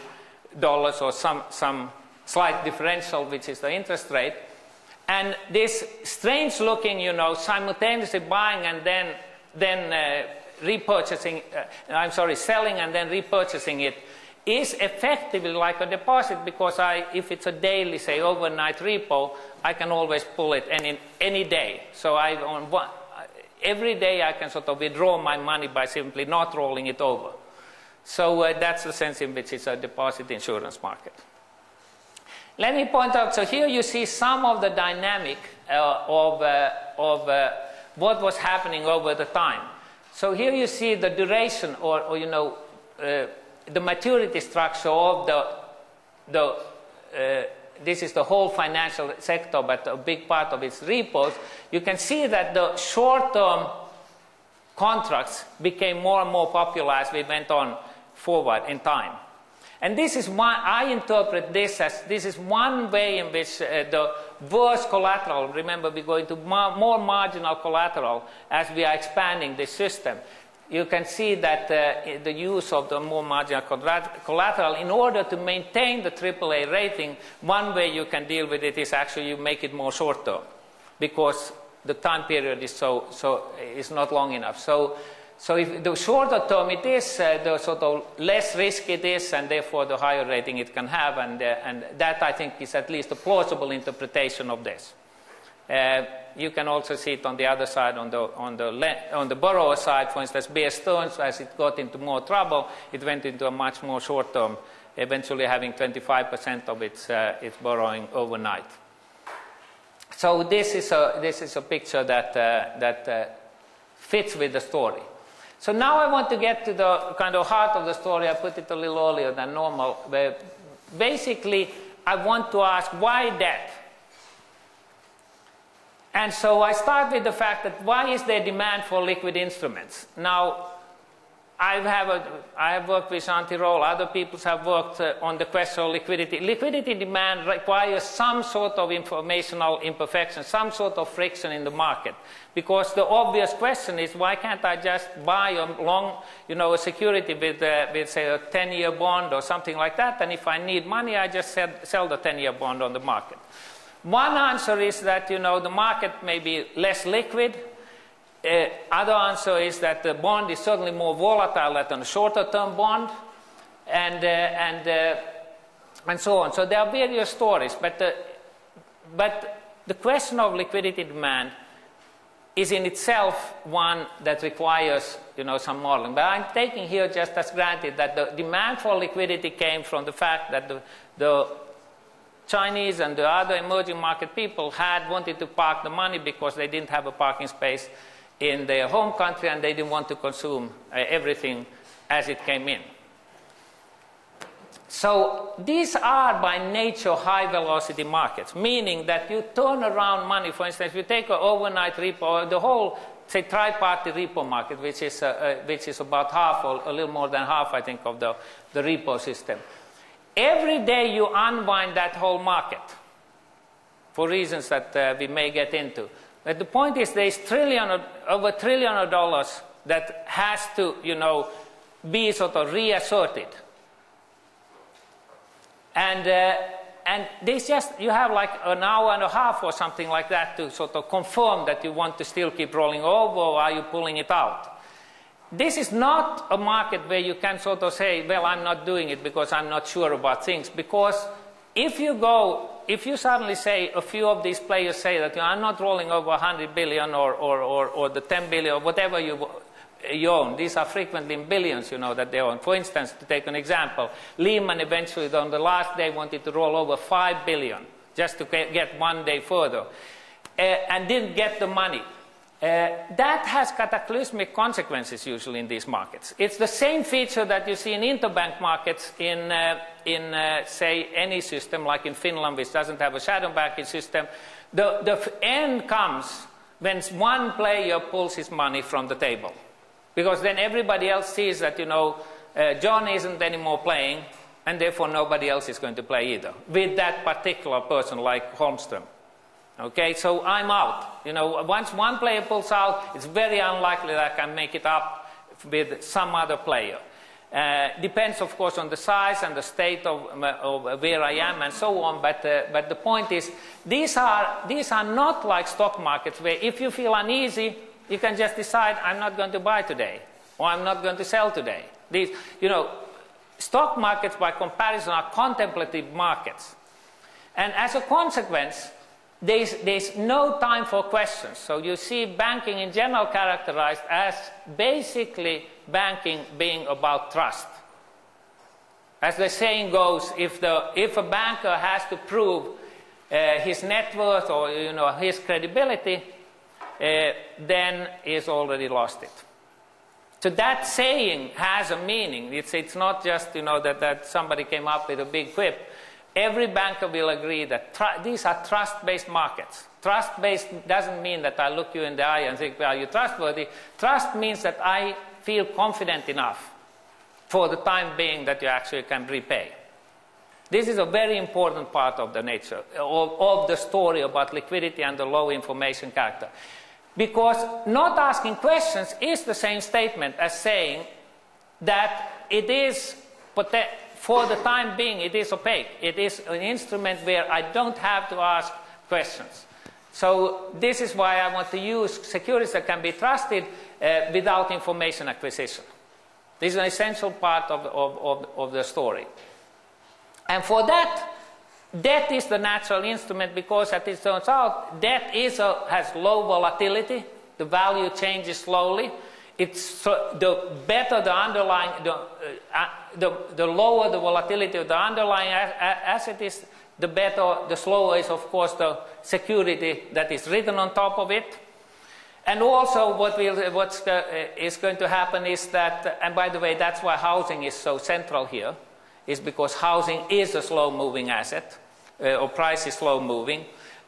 or some, some slight differential, which is the interest rate. And this strange looking, you know, simultaneously buying and then, then uh, repurchasing, uh, I'm sorry, selling and then repurchasing it is effectively like a deposit because I, if it's a daily, say, overnight repo, I can always pull it any, any day. So I, on one, every day I can sort of withdraw my money by simply not rolling it over. So uh, that's the sense in which it's a deposit insurance market. Let me point out, so here you see some of the dynamic uh, of, uh, of uh, what was happening over the time. So here you see the duration or, or you know, uh, the maturity structure of the, the uh, this is the whole financial sector, but a big part of its repos, you can see that the short-term contracts became more and more popular as we went on forward in time. And this is why I interpret this as this is one way in which uh, the worse collateral, remember we go into to more marginal collateral as we are expanding the system you can see that uh, the use of the more marginal collateral, in order to maintain the AAA rating, one way you can deal with it is actually you make it more short term because the time period is so, so is not long enough. So, so if the shorter term it is, uh, the sort of less risk it is, and therefore the higher rating it can have, and, uh, and that I think is at least a plausible interpretation of this. You can also see it on the other side, on the, on the, on the borrower side. For instance, Bear Stearns, as it got into more trouble, it went into a much more short term, eventually having 25% of its, uh, its borrowing overnight. So this is a, this is a picture that, uh, that uh, fits with the story. So now I want to get to the kind of heart of the story. I put it a little earlier than normal. Where basically, I want to ask why debt? And so I start with the fact that why is there demand for liquid instruments? Now, I have, a, I have worked with Jean Tirole, other people have worked uh, on the question of liquidity. Liquidity demand requires some sort of informational imperfection, some sort of friction in the market. Because the obvious question is, why can't I just buy a long, you know, a security with, uh, with say, a 10-year bond or something like that, and if I need money, I just sell, sell the 10-year bond on the market. One answer is that you know the market may be less liquid. Uh, other answer is that the bond is certainly more volatile than a shorter term bond. And, uh, and uh, and so on. So there are various stories, but the, but the question of liquidity demand is in itself one that requires you know, some modeling. But I'm taking here just as granted that the demand for liquidity came from the fact that the, the Chinese and the other emerging market people had wanted to park the money because they didn't have a parking space in their home country and they didn't want to consume uh, everything as it came in. So these are by nature high velocity markets, meaning that you turn around money. For instance, you take an overnight repo, the whole, say, tri-party repo market, which is, uh, uh, which is about half or a little more than half, I think, of the, the repo system. Every day you unwind that whole market for reasons that uh, we may get into. But the point is there's trillion of, over trillion of dollars that has to, you know, be sort of reasserted and, uh, and this just, you have like an hour and a half or something like that to sort of confirm that you want to still keep rolling over or are you pulling it out. This is not a market where you can sort of say, well, I'm not doing it because I'm not sure about things. Because if you go, if you suddenly say, a few of these players say that you know, I'm not rolling over 100 billion or, or, or, or the 10 billion or whatever you you own. These are frequently in billions, you know, that they own. For instance, to take an example, Lehman eventually on the last day wanted to roll over 5 billion just to get one day further uh, and didn't get the money. Uh, that has cataclysmic consequences usually in these markets. It's the same feature that you see in interbank markets in, uh, in uh, say, any system, like in Finland, which doesn't have a shadow banking system. The, the end comes when one player pulls his money from the table. Because then everybody else sees that, you know, uh, John isn't anymore playing, and therefore nobody else is going to play either with that particular person like Holmström. Okay, so I'm out. You know, once one player pulls out, it's very unlikely that I can make it up with some other player. Uh, depends, of course, on the size and the state of, of where I am and so on. But, uh, but the point is, these are, these are not like stock markets where if you feel uneasy, you can just decide, I'm not going to buy today, or I'm not going to sell today. These, you know, stock markets by comparison are contemplative markets. And as a consequence, there's, there's no time for questions. So you see banking in general characterized as basically banking being about trust. As the saying goes, if, the, if a banker has to prove uh, his net worth or you know, his credibility, uh, then he's already lost it. So that saying has a meaning. It's, it's not just, you know, that, that somebody came up with a big quip. Every banker will agree that these are trust-based markets. Trust-based doesn't mean that I look you in the eye and think, well, you're trustworthy. Trust means that I feel confident enough for the time being that you actually can repay. This is a very important part of the nature of, of the story about liquidity and the low information character. Because not asking questions is the same statement as saying that it is, for the time being, it is opaque. It is an instrument where I don't have to ask questions. So this is why I want to use securities that can be trusted uh, without information acquisition. This is an essential part of, of, of, of the story. And for that, Debt is the natural instrument because, as it turns out, debt is a, has low volatility. The value changes slowly. It's so the better the underlying, the, uh, the, the lower the volatility of the underlying asset is, the better, the slower is, of course, the security that is written on top of it. And also, what will, what's uh, is going to happen is that, and by the way, that's why housing is so central here is because housing is a slow-moving asset, uh, or price is slow-moving.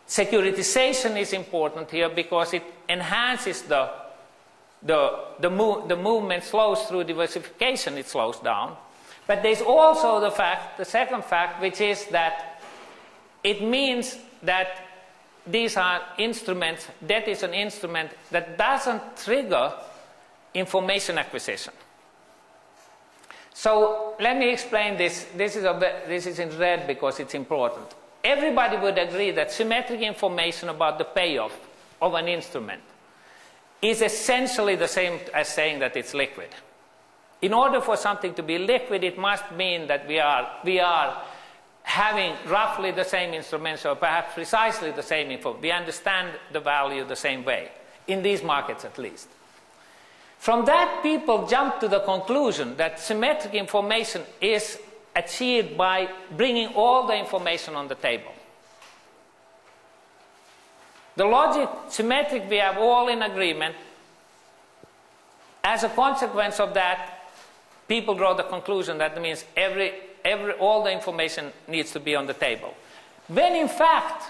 Securitization is important here because it enhances the, the, the, the movement slows through diversification, it slows down. But there's also the fact, the second fact, which is that it means that these are instruments, debt is an instrument that doesn't trigger information acquisition. So let me explain this. This is, a, this is in red because it's important. Everybody would agree that symmetric information about the payoff of an instrument is essentially the same as saying that it's liquid. In order for something to be liquid, it must mean that we are, we are having roughly the same instruments or perhaps precisely the same info. We understand the value the same way, in these markets at least. From that, people jump to the conclusion that symmetric information is achieved by bringing all the information on the table. The logic symmetric, we have all in agreement. As a consequence of that, people draw the conclusion that means every every, all the information needs to be on the table. When in fact,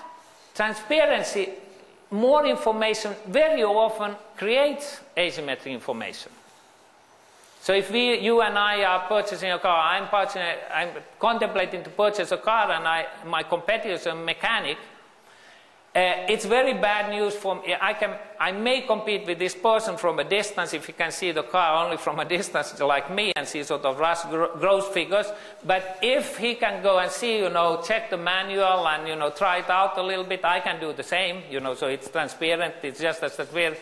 transparency, more information very often creates asymmetric information. So if we, you and I are purchasing a car, I'm, purchasing, I'm contemplating to purchase a car and I, my competitor is a mechanic, uh, it's very bad news for me. I, can, I may compete with this person from a distance if you can see the car only from a distance like me and see sort of rough growth figures. But if he can go and see, you know, check the manual and, you know, try it out a little bit, I can do the same, you know, so it's transparent, it's just as weird.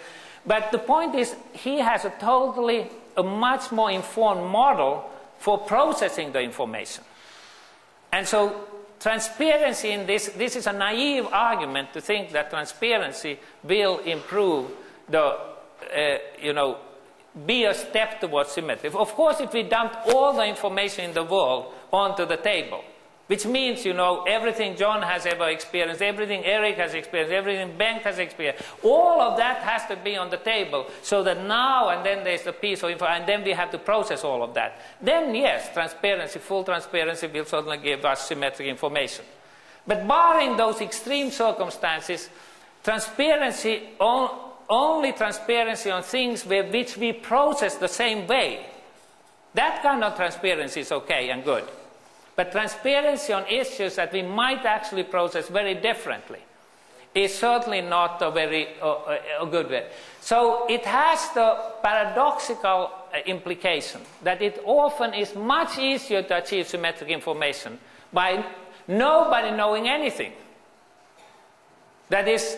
But the point is, he has a totally, a much more informed model for processing the information. And so transparency in this, this is a naive argument to think that transparency will improve the, uh, you know, be a step towards symmetry. Of course, if we dump all the information in the world onto the table, which means, you know, everything John has ever experienced, everything Eric has experienced, everything Bengt has experienced, all of that has to be on the table so that now and then there's a piece of info, and then we have to process all of that. Then, yes, transparency, full transparency will certainly give us symmetric information. But barring those extreme circumstances, transparency, only transparency on things with which we process the same way, that kind of transparency is okay and good. But transparency on issues that we might actually process very differently is certainly not a very uh, a good way. So it has the paradoxical uh, implication that it often is much easier to achieve symmetric information by nobody knowing anything. That is,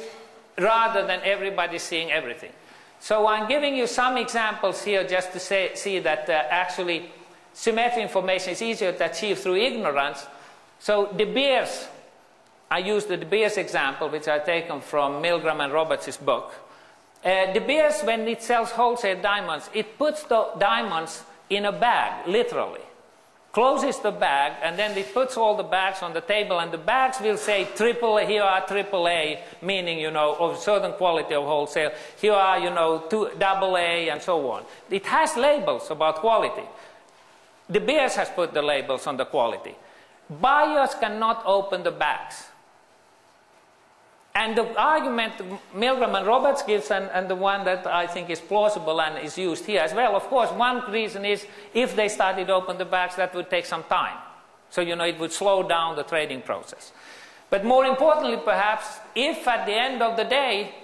rather than everybody seeing everything. So I'm giving you some examples here just to say, see that uh, actually symmetric information is easier to achieve through ignorance. So De Beers, I use the De Beers example, which I've taken from Milgrom and Roberts' book. Uh, De Beers, when it sells wholesale diamonds, it puts the diamonds in a bag, literally. Closes the bag, and then it puts all the bags on the table, and the bags will say triple, here are triple A, meaning, you know, of certain quality of wholesale. Here are, you know, two, double A, and so on. It has labels about quality. De Beers has put the labels on the quality. Buyers cannot open the bags. And the argument Milgrom and Roberts gives, and, and, the one that I think is plausible and is used here as well, of course, one reason is if they started open the bags, that would take some time. So, you know, it would slow down the trading process. But more importantly, perhaps, if at the end of the day,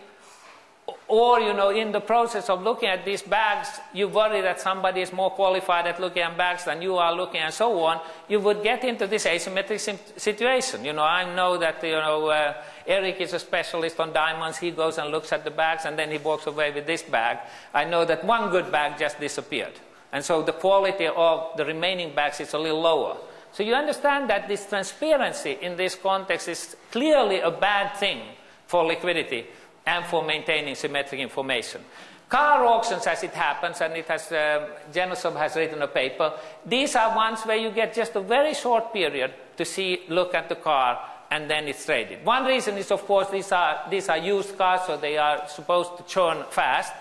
or, you know, in the process of looking at these bags, you worry that somebody is more qualified at looking at bags than you are looking and so on, you would get into this asymmetric situation. You know, I know that, you know, uh, Eric is a specialist on diamonds. He goes and looks at the bags and then he walks away with this bag. I know that one good bag just disappeared. And so the quality of the remaining bags is a little lower. So you understand that this transparency in this context is clearly a bad thing for liquidity and for maintaining symmetric information. Car auctions, as it happens, and it has, uh, Genesove has written a paper, these are ones where you get just a very short period to see, look at the car, and then it's traded. One reason is, of course, these are, these are used cars, so they are supposed to churn fast.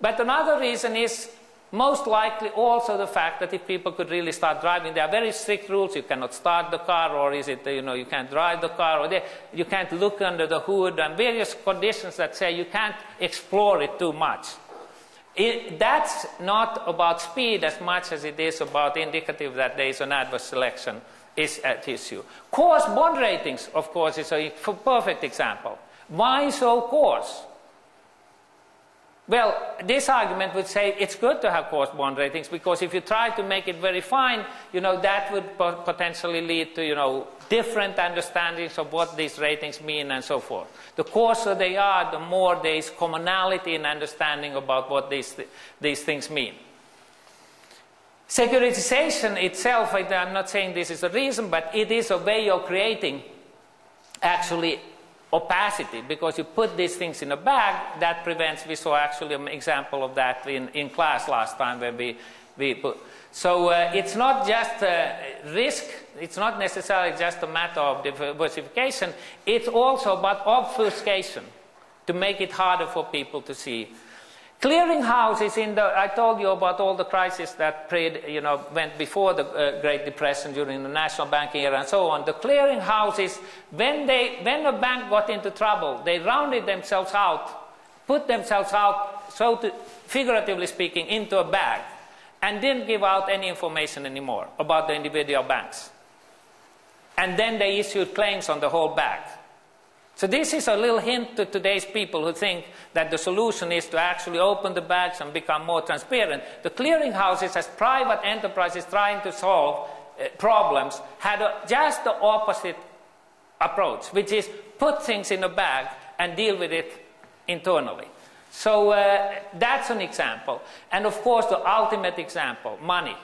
But another reason is most likely also the fact that if people could really start driving, there are very strict rules. You cannot start the car, or is it, you know, you can't drive the car, or they, you can't look under the hood, and various conditions that say you can't explore it too much. It, that's not about speed as much as it is about indicative that there is an adverse selection is at issue. Coarse bond ratings, of course, is a perfect example. Why so coarse? Well, this argument would say it's good to have coarse bond ratings because if you try to make it very fine, you know, that would potentially lead to, you know, different understandings of what these ratings mean and so forth. The coarser they are, the more there is commonality in understanding about what these, th these things mean. Securitization itself, I'm not saying this is the reason, but it is a way of creating actually opacity because you put these things in a bag that prevents, we saw actually an example of that in, in class last time where we, we put. So uh, it's not just uh, risk, it's not necessarily just a matter of diversification, it's also about obfuscation to make it harder for people to see. Clearinghouse is in the, I told you about all the crises that prayed, you know, went before the uh, Great Depression during the national banking era and so on. The clearinghouses, when, they, when a bank got into trouble, they rounded themselves out, put themselves out, so to, figuratively speaking, into a bag, and didn't give out any information anymore about the individual banks. And then they issued claims on the whole bag. So this is a little hint to today's people who think that the solution is to actually open the bags and become more transparent. The clearinghouses, as private enterprises trying to solve uh, problems, had a, just the opposite approach, which is put things in a bag and deal with it internally. So uh, that's an example. And of course, the ultimate example money.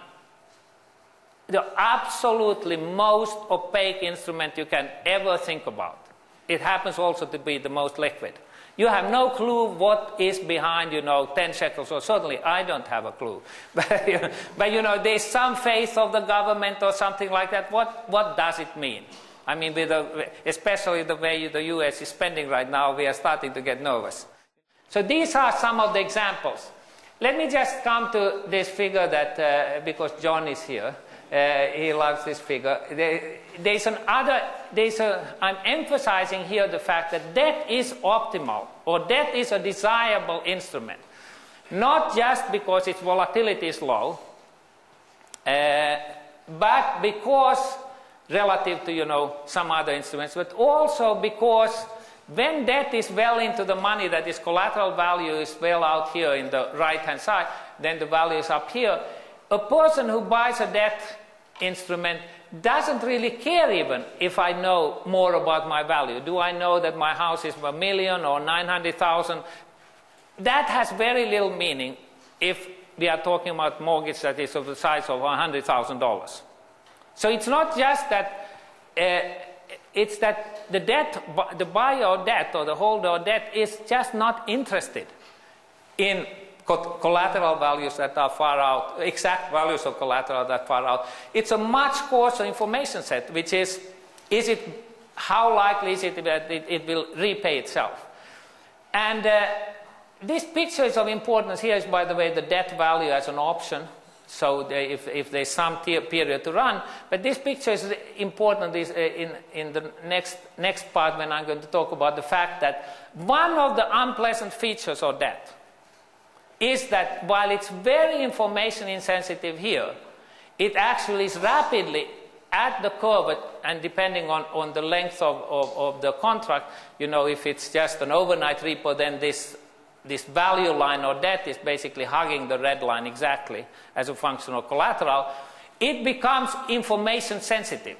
The absolutely most opaque instrument you can ever think about it happens also to be the most liquid. You have no clue what is behind, you know, 10 shekels, or certainly I don't have a clue. But, you know, there's some faith of the government or something like that. What, what does it mean? I mean, the, especially the way the US is spending right now, we are starting to get nervous. So these are some of the examples. Let me just come to this figure that, uh, because John is here. Uh, he loves this figure. There, there's another, there's a, I'm emphasizing here the fact that debt is optimal or debt is a desirable instrument. Not just because its volatility is low, uh, but because relative to, you know, some other instruments, but also because when debt is well into the money, that is collateral value is well out here in the right hand side, then the value is up here, a person who buys a debt instrument doesn't really care even if I know more about my value. Do I know that my house is a million or 900,000? That has very little meaning if we are talking about mortgage that is of the size of $100,000. So it's not just that, uh, it's that the debt, the buyer of debt or the holder debt is just not interested in collateral values that are far out, exact values of collateral that far out. It's a much coarser information set, which is, is it, how likely is it that it, it will repay itself? And uh, this picture is of importance. Here is, by the way, the debt value as an option. So they, if, if there's some period to run, but this picture is important is, uh, in, in the next, next part when I'm going to talk about the fact that one of the unpleasant features of debt is that while it's very information insensitive here, it actually is rapidly at the curve and depending on, on the length of, of, of, the contract, you know, if it's just an overnight repo, then this, this value line or debt is basically hugging the red line exactly as a function of collateral. It becomes information sensitive.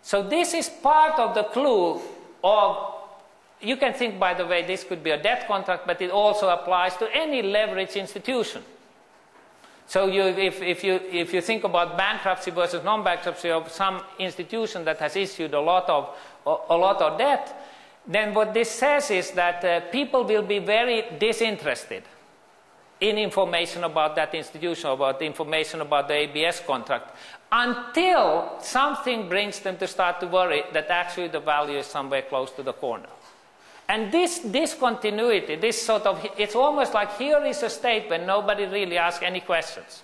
So this is part of the clue of you can think, by the way, this could be a debt contract, but it also applies to any leverage institution. So you, if, if, you, if you think about bankruptcy versus non-bankruptcy of some institution that has issued a lot of, a lot of debt, then what this says is that uh, people will be very disinterested in information about that institution, about the information about the ABS contract, until something brings them to start to worry that actually the value is somewhere close to the corner. And this discontinuity, this sort of, it's almost like here is a state when nobody really asks any questions.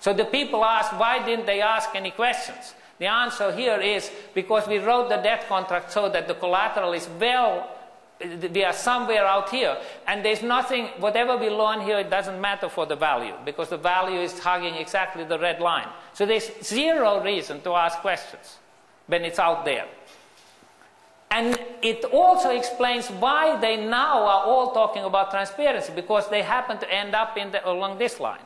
So the people ask, why didn't they ask any questions? The answer here is because we wrote the debt contract so that the collateral is well, we are somewhere out here. And there's nothing, whatever we learn here, it doesn't matter for the value because the value is hugging exactly the red line. So there's zero reason to ask questions when it's out there. And it also explains why they now are all talking about transparency, because they happen to end up the, along this line.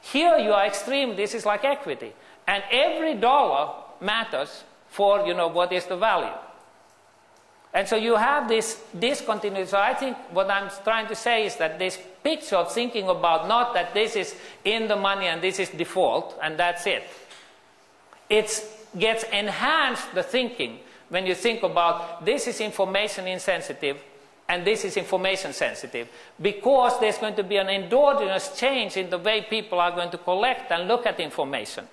Here you are extreme, this is like equity. And every dollar matters for, you know, what is the value. And so you have this discontinuity. So I think what I'm trying to say is that this picture of thinking about not that this is in the money and this is default and that's it. It gets enhanced the thinking when you think about this is information insensitive and this is information sensitive because there's going to be an endogenous change in the way people are going to collect and look at information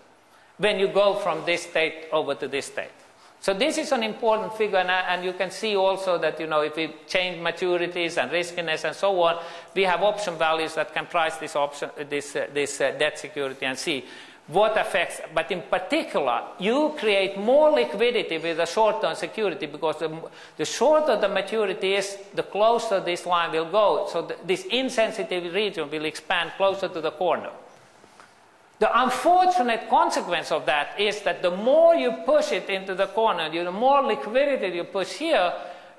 when you go from this state over to this state. So this is an important figure, and, and, you can see also that you know if we change maturities and riskiness and so on, we have option values that can price this option, this uh, this uh, debt security, and see what affects. But in particular, you create more liquidity with a short-term security because the, the shorter the maturity is, the closer this line will go. So the, this insensitive region will expand closer to the corner. The unfortunate consequence of that is that the more you push it into the corner, the more liquidity you push here,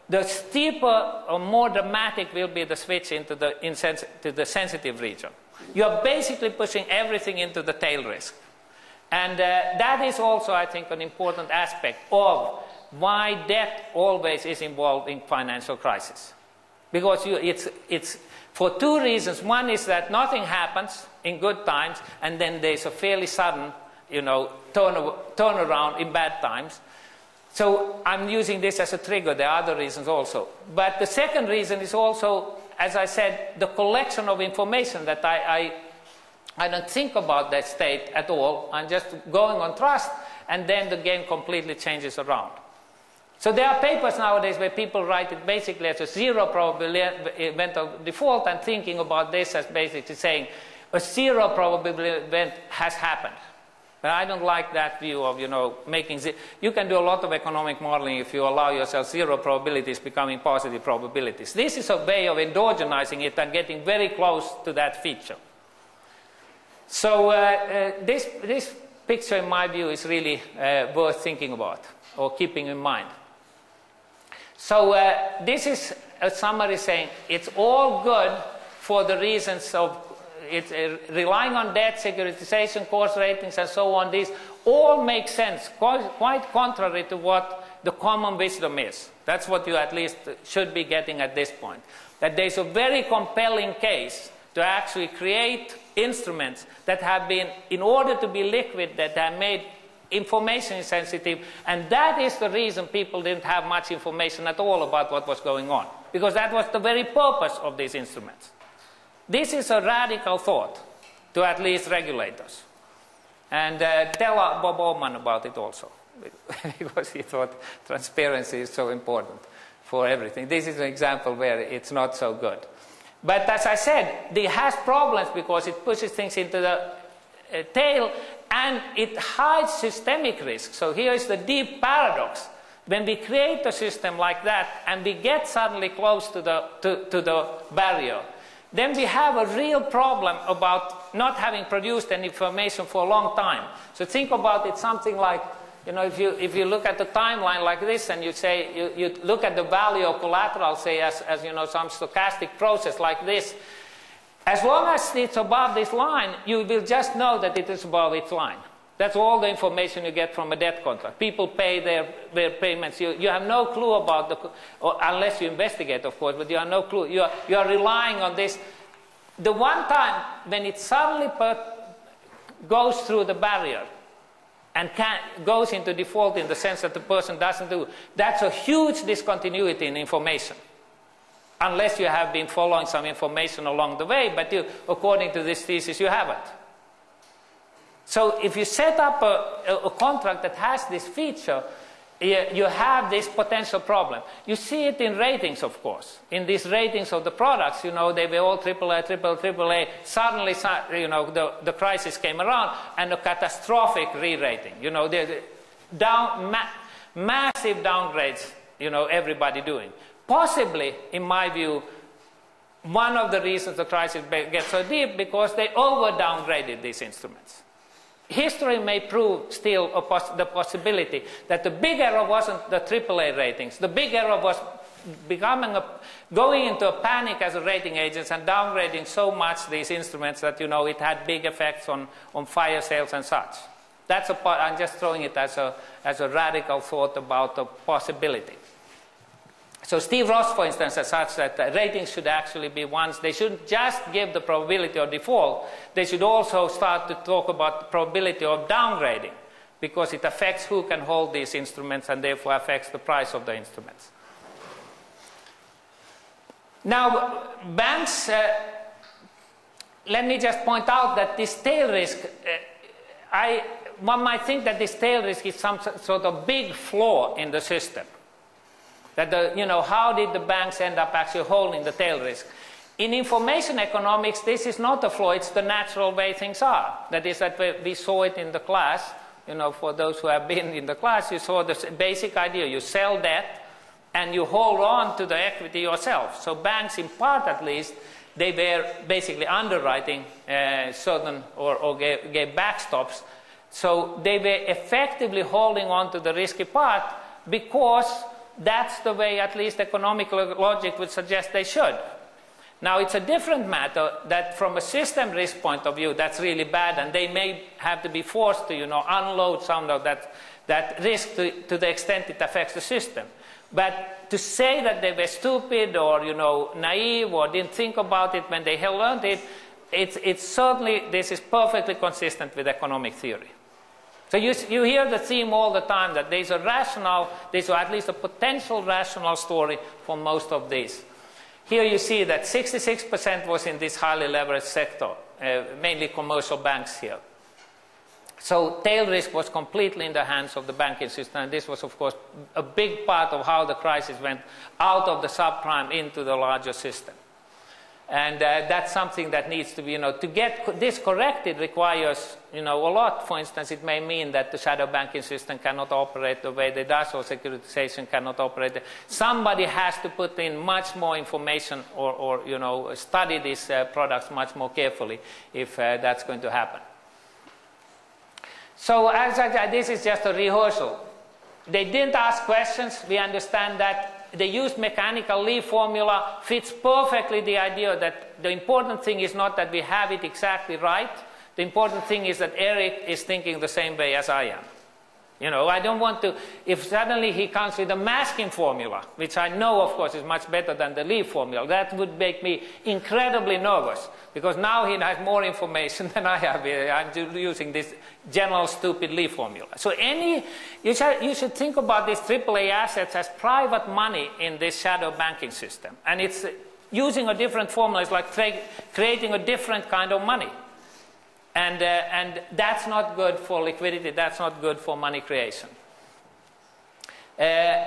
the steeper or more dramatic will be the switch into the, to the sensitive region. You're basically pushing everything into the tail risk. And uh, that is also, I think, an important aspect of why debt always is involved in financial crisis. Because you, it's, it's for two reasons. One is that nothing happens in good times, and then there's a fairly sudden, you know, turn, turnaround in bad times. So I'm using this as a trigger. There are other reasons also. But the second reason is also, as I said, the collection of information that I, I, I don't think about that state at all. I'm just going on trust, and then the game completely changes around. So there are papers nowadays where people write it basically as a zero probability event of default and thinking about this as basically saying a zero probability event has happened. But I don't like that view of, you know, making, you can do a lot of economic modeling if you allow yourself zero probabilities becoming positive probabilities. This is a way of endogenizing it and getting very close to that feature. So uh, uh, this, this picture, in my view, is really uh, worth thinking about or keeping in mind. So uh, this is a summary saying it's all good for the reasons of it's uh, relying on debt, securitization, coarse ratings, and so on. These all make sense, quite, quite contrary to what the common wisdom is. That's what you at least should be getting at this point. That there's a very compelling case to actually create instruments that have been, in order to be liquid, that have made information sensitive, and that is the reason people didn't have much information at all about what was going on, because that was the very purpose of these instruments. This is a radical thought to at least regulators. And uh, tell Bob Aumann about it also, because he thought transparency is so important for everything. This is an example where it's not so good. But as I said, it has problems because it pushes things into the uh, tail and it hides systemic risk. So here is the deep paradox. When we create a system like that and we get suddenly close to the, to, to the barrier, then we have a real problem about not having produced any information for a long time. So think about it something like, you know, if you, if you look at the timeline like this and you say, you, you look at the value of collateral, say, as, as, you know, some stochastic process like this, as long as it's above this line, you will just know that it is above its line. That's all the information you get from a debt contract. People pay their, their payments. You, you have no clue about the, unless you investigate, of course, but you have no clue. You are, you are relying on this. The one time when it suddenly per, goes through the barrier and can, goes into default in the sense that the person doesn't do, that's a huge discontinuity in information. Unless you have been following some information along the way, but you, according to this thesis, you haven't. So if you set up a, a, contract that has this feature, you, have this potential problem. You see it in ratings, of course. In these ratings of the products, you know, they were all AAA, AAA, AAA. Suddenly, you know, the, the crisis came around and a catastrophic re-rating. You know, down, ma massive downgrades, you know, everybody doing. Possibly, in my view, one of the reasons the crisis gets so deep because they over downgraded these instruments history may prove still poss the possibility that the big error wasn't the AAA ratings. The big error was becoming a, going into a panic as a rating agents and downgrading so much these instruments that you know it had big effects on, on fire sales and such. That's a I'm just throwing it as a, as a radical thought about the possibility. So Steve Ross, for instance, such that ratings should actually be ones, they shouldn't just give the probability of default, they should also start to talk about the probability of downgrading because it affects who can hold these instruments and therefore affects the price of the instruments. Now, banks, uh, let me just point out that this tail risk, uh, I, one might think that this tail risk is some sort of big flaw in the system. That the, you know, how did the banks end up actually holding the tail risk? In information economics, this is not a flaw, it's the natural way things are. That is that we, saw it in the class. You know, for those who have been in the class, you saw the basic idea. You sell debt and you hold on to the equity yourself. So banks, in part at least, they were basically underwriting uh, certain or, or gave, gave backstops. So they were effectively holding on to the risky part because that's the way at least economic logic would suggest they should. Now, it's a different matter that from a system risk point of view, that's really bad, and they may have to be forced to, you know, unload some of that, that risk to, to the extent it affects the system. But to say that they were stupid or, you know, naive or didn't think about it when they learned it, it's, it's certainly, this is perfectly consistent with economic theory. So you, you hear the theme all the time that there's a rational, there's at least a potential rational story for most of these. Here you see that 66% was in this highly leveraged sector, uh, mainly commercial banks here. So tail risk was completely in the hands of the banking system, and this was, of course, a big part of how the crisis went out of the subprime into the larger system. And uh, that's something that needs to be, you know, to get this corrected requires, you know, a lot. For instance, it may mean that the shadow banking system cannot operate the way it does, or securitization cannot operate. Somebody has to put in much more information or, or you know, study these uh, products much more carefully if uh, that's going to happen. So, as I, this is just a rehearsal. They didn't ask questions. We understand that the used mechanical Li formula fits perfectly the idea that the important thing is not that we have it exactly right. The important thing is that Eric is thinking the same way as I am. You know, I don't want to, if suddenly he comes with a masking formula, which I know, of course, is much better than the Li formula, that would make me incredibly nervous because now he has more information than I have. Uh, I'm using this general stupid Li formula. So any, you should, you should think about these AAA assets as private money in this shadow banking system. And it's uh, using a different formula is like creating a different kind of money. And, uh, and that's not good for liquidity, that's not good for money creation. Uh,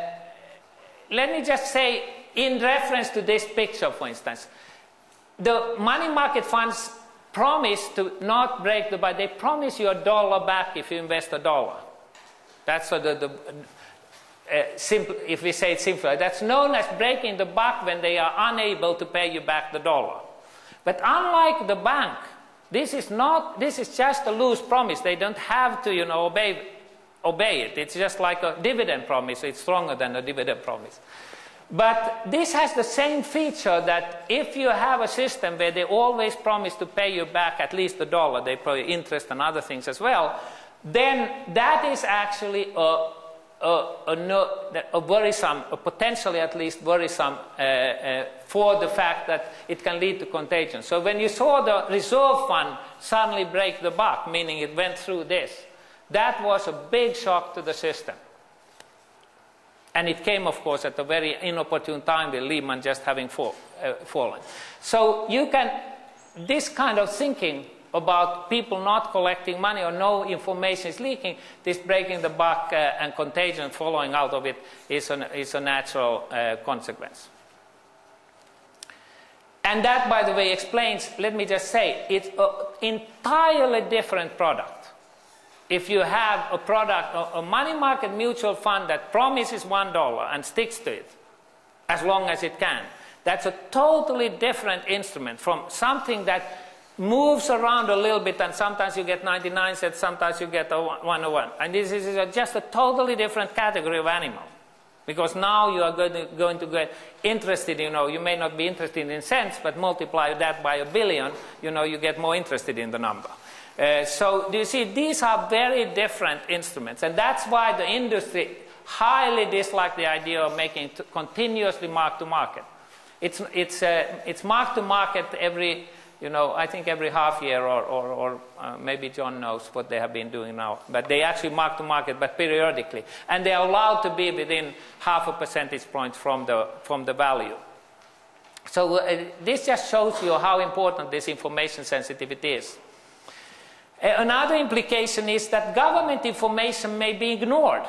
let me just say, in reference to this picture, for instance, the money market funds promise to not break the buy. They promise you a dollar back if you invest a dollar. That's the, the uh, simple, if we say it simply, that's known as breaking the buck when they are unable to pay you back the dollar. But unlike the bank, this is not, this is just a loose promise. They don't have to, you know, obey, obey it. It's just like a dividend promise. It's stronger than a dividend promise. But this has the same feature that if you have a system where they always promise to pay you back at least a dollar, they pay interest and other things as well, then that is actually a, a, a, a worrisome, a potentially at least worrisome uh, uh, for the fact that it can lead to contagion. So when you saw the reserve fund suddenly break the buck, meaning it went through this, that was a big shock to the system. And it came, of course, at a very inopportune time with Lehman just having fall, uh, fallen. So you can, this kind of thinking about people not collecting money or no information is leaking, this breaking the buck uh, and contagion following out of it is, an, is a natural uh, consequence. And that, by the way, explains, let me just say, it's an entirely different product. If you have a product, a money market mutual fund that promises $1 and sticks to it as long as it can, that's a totally different instrument from something that moves around a little bit and sometimes you get 99 cents, sometimes you get a 101. And this is just a totally different category of animal. Because now you are going to, going to get interested, you know, you may not be interested in cents, but multiply that by a billion, you know, you get more interested in the number. Uh, so do you see, these are very different instruments. And that's why the industry highly dislike the idea of making continuously mark to market. It's, it's, uh, it's mark to market every, you know, I think every half year, or, or, or uh, maybe John knows what they have been doing now. But they actually mark to market, but periodically. And they are allowed to be within half a percentage point from the, from the value. So uh, this just shows you how important this information sensitivity is. Another implication is that government information may be ignored.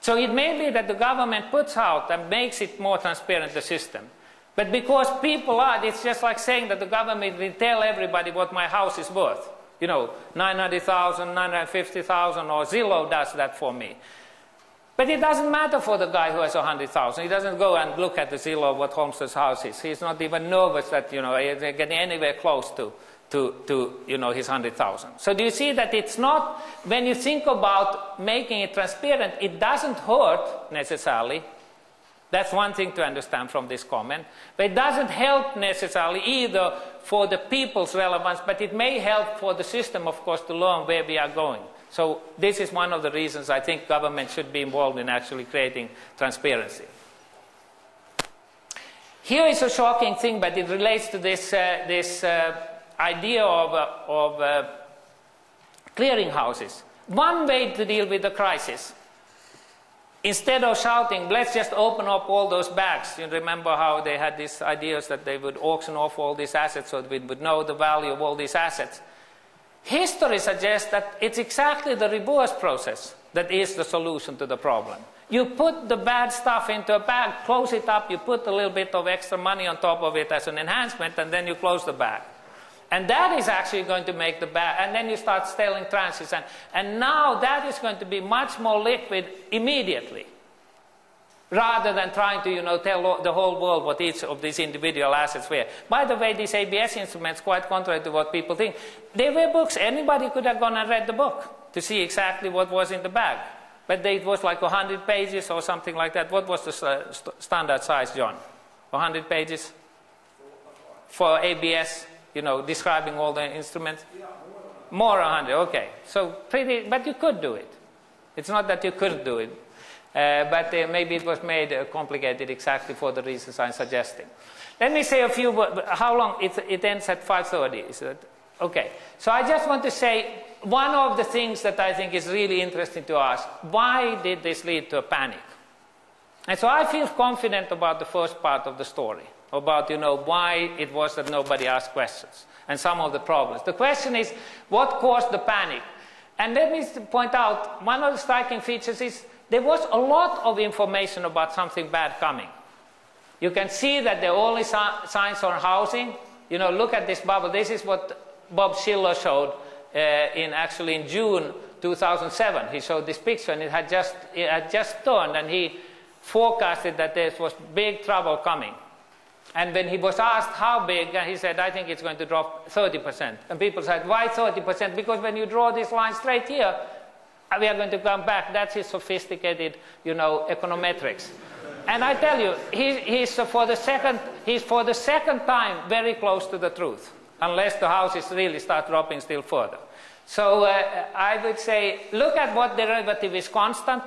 So it may be that the government puts out and makes it more transparent, the system. But because people are, it's just like saying that the government will tell everybody what my house is worth. You know, 900,000, 950,000, or Zillow does that for me. But it doesn't matter for the guy who has 100,000. He doesn't go and look at the Zillow what Holmes's house is. He's not even nervous that, you know, they're getting anywhere close to, to, to you know, his 100,000. So do you see that it's not, when you think about making it transparent, it doesn't hurt necessarily. That's one thing to understand from this comment. But it doesn't help necessarily either for the people's relevance, but it may help for the system, of course, to learn where we are going. So this is one of the reasons I think government should be involved in actually creating transparency. Here is a shocking thing, but it relates to this, uh, this uh, idea of, uh, of uh, clearinghouses. One way to deal with the crisis, instead of shouting, let's just open up all those bags. You remember how they had these ideas that they would auction off all these assets so that we would know the value of all these assets. History suggests that it's exactly the reverse process that is the solution to the problem. You put the bad stuff into a bag, close it up, you put a little bit of extra money on top of it as an enhancement, and then you close the bag. And that is actually going to make the bag, and then you start selling tranches. And, and now that is going to be much more liquid immediately rather than trying to you know, tell the whole world what each of these individual assets were. By the way, these ABS instruments, quite contrary to what people think, they were books. Anybody could have gone and read the book to see exactly what was in the bag. But they, it was like 100 pages or something like that. What was the st standard size, John? 100 pages? For ABS, you know, describing all the instruments? More 100, okay. So pretty, but you could do it. It's not that you couldn't do it. Uh, but uh, maybe it was made uh, complicated exactly for the reasons I'm suggesting. Let me say a few words. How long? It, it ends at 5.30. Is that, okay. So I just want to say one of the things that I think is really interesting to ask, why did this lead to a panic? And so I feel confident about the first part of the story, about, you know, why it was that nobody asked questions and some of the problems. The question is, what caused the panic? And let me point out, one of the striking features is there was a lot of information about something bad coming. You can see that the only signs on housing, you know, look at this bubble. This is what Bob Shiller showed uh, in actually in June 2007. He showed this picture and it had just, it had just turned and he forecasted that there was big trouble coming. And when he was asked how big, and he said, I think it's going to drop 30%. And people said, why 30%? Because when you draw this line straight here, uh, we are going to come back. That's his sophisticated, you know, econometrics. And I tell you, he, he's, uh, for the second, he's for the second time very close to the truth, unless the houses really start dropping still further. So uh, I would say, look at what derivative is constant.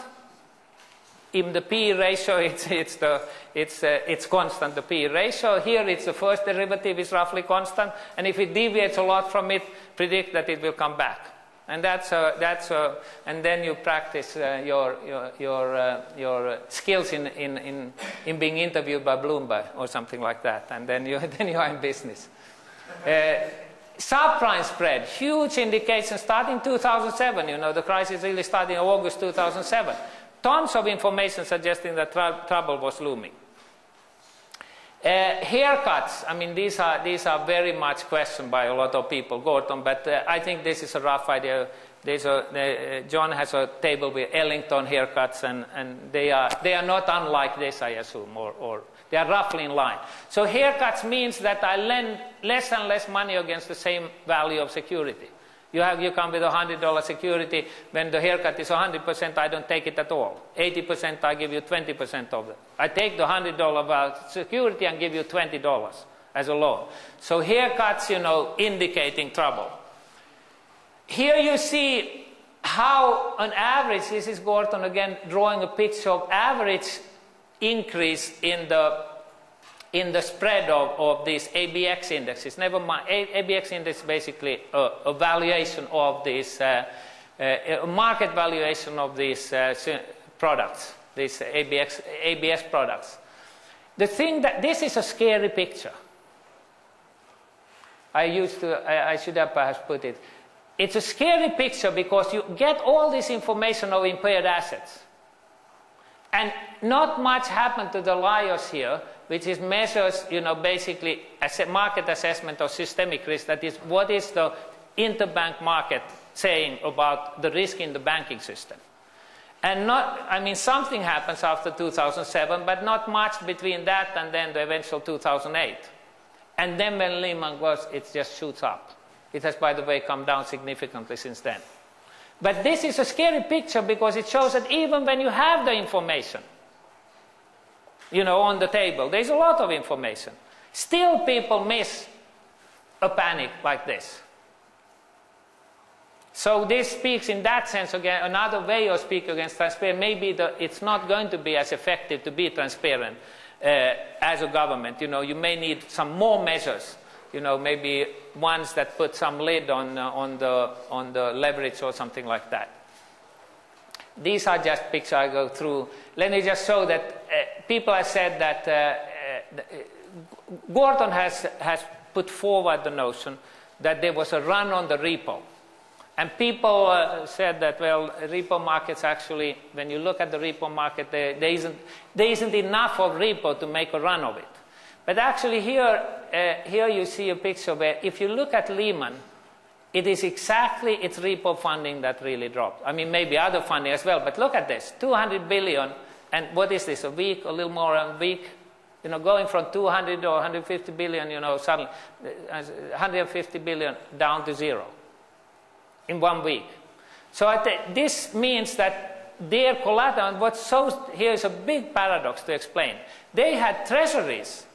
In the P ratio, it's, it's, the, it's, uh, it's constant, the P ratio. Here, it's the first derivative is roughly constant. And if it deviates a lot from it, predict that it will come back. And that's, uh, that's uh, and then you practice uh, your, your, your, uh, your skills in, in, in, in being interviewed by Bloomberg or something like that. And then you, then you are in business. Uh, subprime spread, huge indication starting 2007. You know, the crisis really started in August 2007. Tons of information suggesting that trouble was looming. Uh, haircuts, I mean, these are, these are very much questioned by a lot of people, Gorton, but uh, I think this is a rough idea. A, uh, John has a table with Ellington haircuts, and, and they, are, they are not unlike this, I assume, or, or they are roughly in line. So haircuts means that I lend less and less money against the same value of security. You, have, you come with a $100 security. When the haircut is 100%, I don't take it at all. 80%, I give you 20% of it. I take the $100 uh, security and give you $20 as a loan. So haircuts, you know, indicating trouble. Here you see how on average, this is Gorton again drawing a picture of average increase in the in the spread of, of these ABX indexes. Never mind, a, ABX index is basically a, a valuation of these, uh, uh, a market valuation of these uh, products, these ABX, ABS products. The thing that this is a scary picture. I used to, I, I should have perhaps put it. It's a scary picture because you get all this information of impaired assets. And not much happened to the liars here, which is measures, you know, basically as a market assessment of systemic risk. That is, what is the interbank market saying about the risk in the banking system? And not, I mean, something happens after 2007, but not much between that and then the eventual 2008. And then when Lehman goes, it just shoots up. It has, by the way, come down significantly since then. But this is a scary picture because it shows that even when you have the information, you know, on the table, there's a lot of information. Still, people miss a panic like this. So this speaks in that sense again, another way of speaking against transparency. Maybe the, it's not going to be as effective to be transparent uh, as a government. You know, you may need some more measures you know, maybe ones that put some lid on, uh, on, the, on the leverage or something like that. These are just pictures I go through. Let me just show that uh, people have said that uh, uh, Gorton has, has put forward the notion that there was a run on the repo. And people uh, said that, well, repo markets actually, when you look at the repo market, there, there, isn't, there isn't enough of repo to make a run of it. But actually here, uh, here you see a picture where if you look at Lehman, it is exactly its repo funding that really dropped. I mean, maybe other funding as well, but look at this, 200 billion, and what is this, a week, a little more than a week? You know, going from 200 or 150 billion, you know, suddenly, uh, 150 billion down to zero in one week. So this means that their collateral, and what's so, here is a big paradox to explain. They had treasuries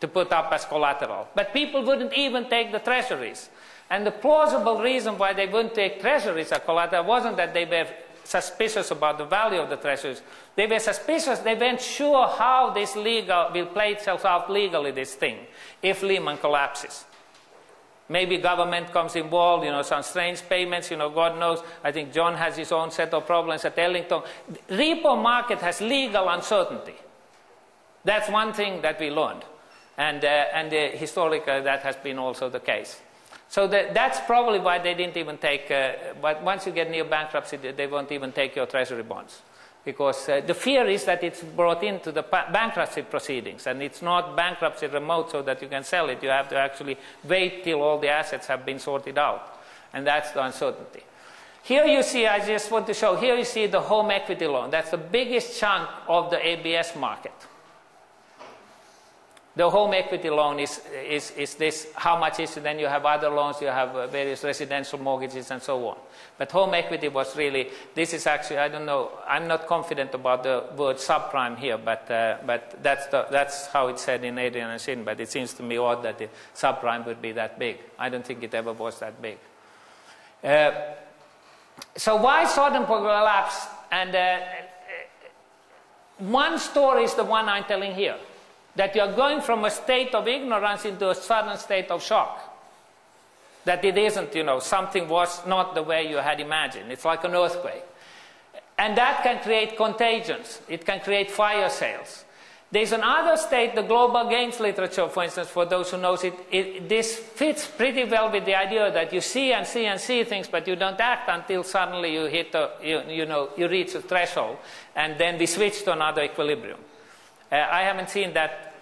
to put up as collateral. But people wouldn't even take the treasuries. And the plausible reason why they wouldn't take treasuries as collateral wasn't that they were suspicious about the value of the treasuries. They were suspicious, they weren't sure how this legal will play itself out legally, this thing, if Lehman collapses. Maybe government comes involved, you know, some strange payments, you know, God knows. I think John has his own set of problems at Ellington. Repo market has legal uncertainty. That's one thing that we learned. And, uh, and uh, historically, that has been also the case. So that, that's probably why they didn't even take, uh, but once you get near bankruptcy, they won't even take your treasury bonds. Because uh, the fear is that it's brought into the bankruptcy proceedings, and it's not bankruptcy remote so that you can sell it. You have to actually wait till all the assets have been sorted out. And that's the uncertainty. Here you see, I just want to show, here you see the home equity loan. That's the biggest chunk of the ABS market. The home equity loan is, is, is this, how much is it? Then you have other loans, you have uh, various residential mortgages and so on. But home equity was really, this is actually, I don't know, I'm not confident about the word subprime here, but, uh, but that's, the, that's how it's said in Adrian and Shin, but it seems to me odd that the subprime would be that big. I don't think it ever was that big. Uh, so why Southern collapse? And uh, one story is the one I'm telling here that you are going from a state of ignorance into a sudden state of shock. That it isn't, you know, something was not the way you had imagined. It's like an earthquake. And that can create contagions. It can create fire sales. There's another state, the global games literature, for instance, for those who knows it, it, this fits pretty well with the idea that you see and see and see things, but you don't act until suddenly you hit a, you, you know, you reach a threshold, and then we switch to another equilibrium. Uh, I haven't seen that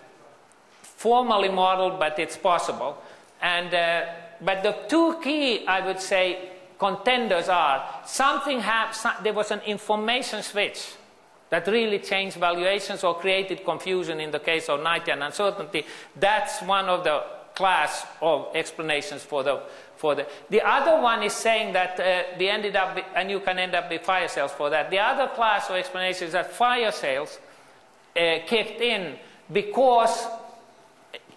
formally modeled, but it's possible. And, uh, but the two key, I would say, contenders are something have, there was an information switch that really changed valuations or created confusion in the case of Knightian uncertainty. That's one of the class of explanations for the for the the other one is saying that uh, we ended up and you can end up with fire sales for that the other class of explanations is that fire sales uh, kicked in because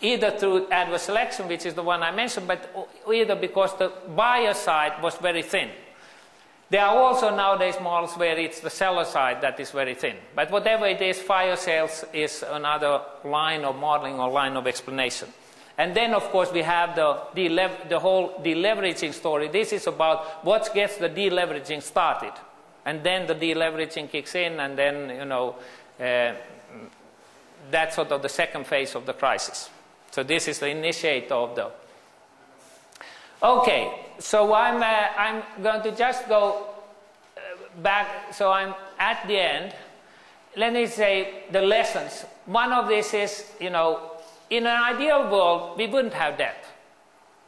either through adverse selection, which is the one I mentioned, but either because the buyer side was very thin. There are also nowadays models where it's the seller side that is very thin. But whatever it is, fire sales is another line of modeling or line of explanation. And then, of course, we have the, the whole deleveraging story. This is about what gets the deleveraging started. And then the deleveraging kicks in, and then, you know, uh, that's sort of the second phase of the crisis. So this is the initiator of the. Okay, so I'm, uh, I'm going to just go uh, back, so I'm at the end. Let me say the lessons. One of this is, you know, in an ideal world, we wouldn't have debt.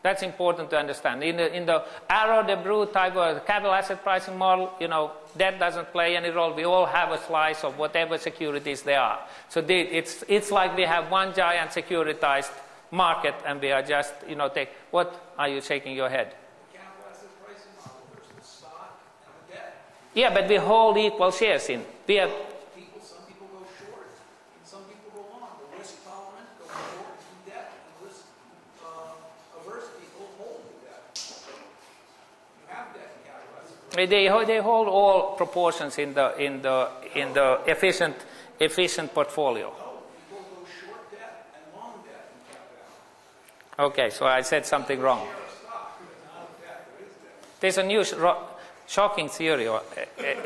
That's important to understand. In the, in the Arrow, Debreu type of capital asset pricing model, you know, debt doesn't play any role. We all have a slice of whatever securities there are. So it's, it's like we have one giant securitized market and we are just, you know, take, what are you shaking your head? capital asset pricing model versus stock and the debt. Yeah, but we hold equal shares in. We have, People, some people go short and some people go long. The risk tolerant go short in debt and risk uh, averse people hold the debt. You have debt in capital asset pricing. They, they hold all proportions in the, in the, in the efficient, efficient portfolio. Okay, so I said something wrong. There's a new sh- shocking theory uh, uh,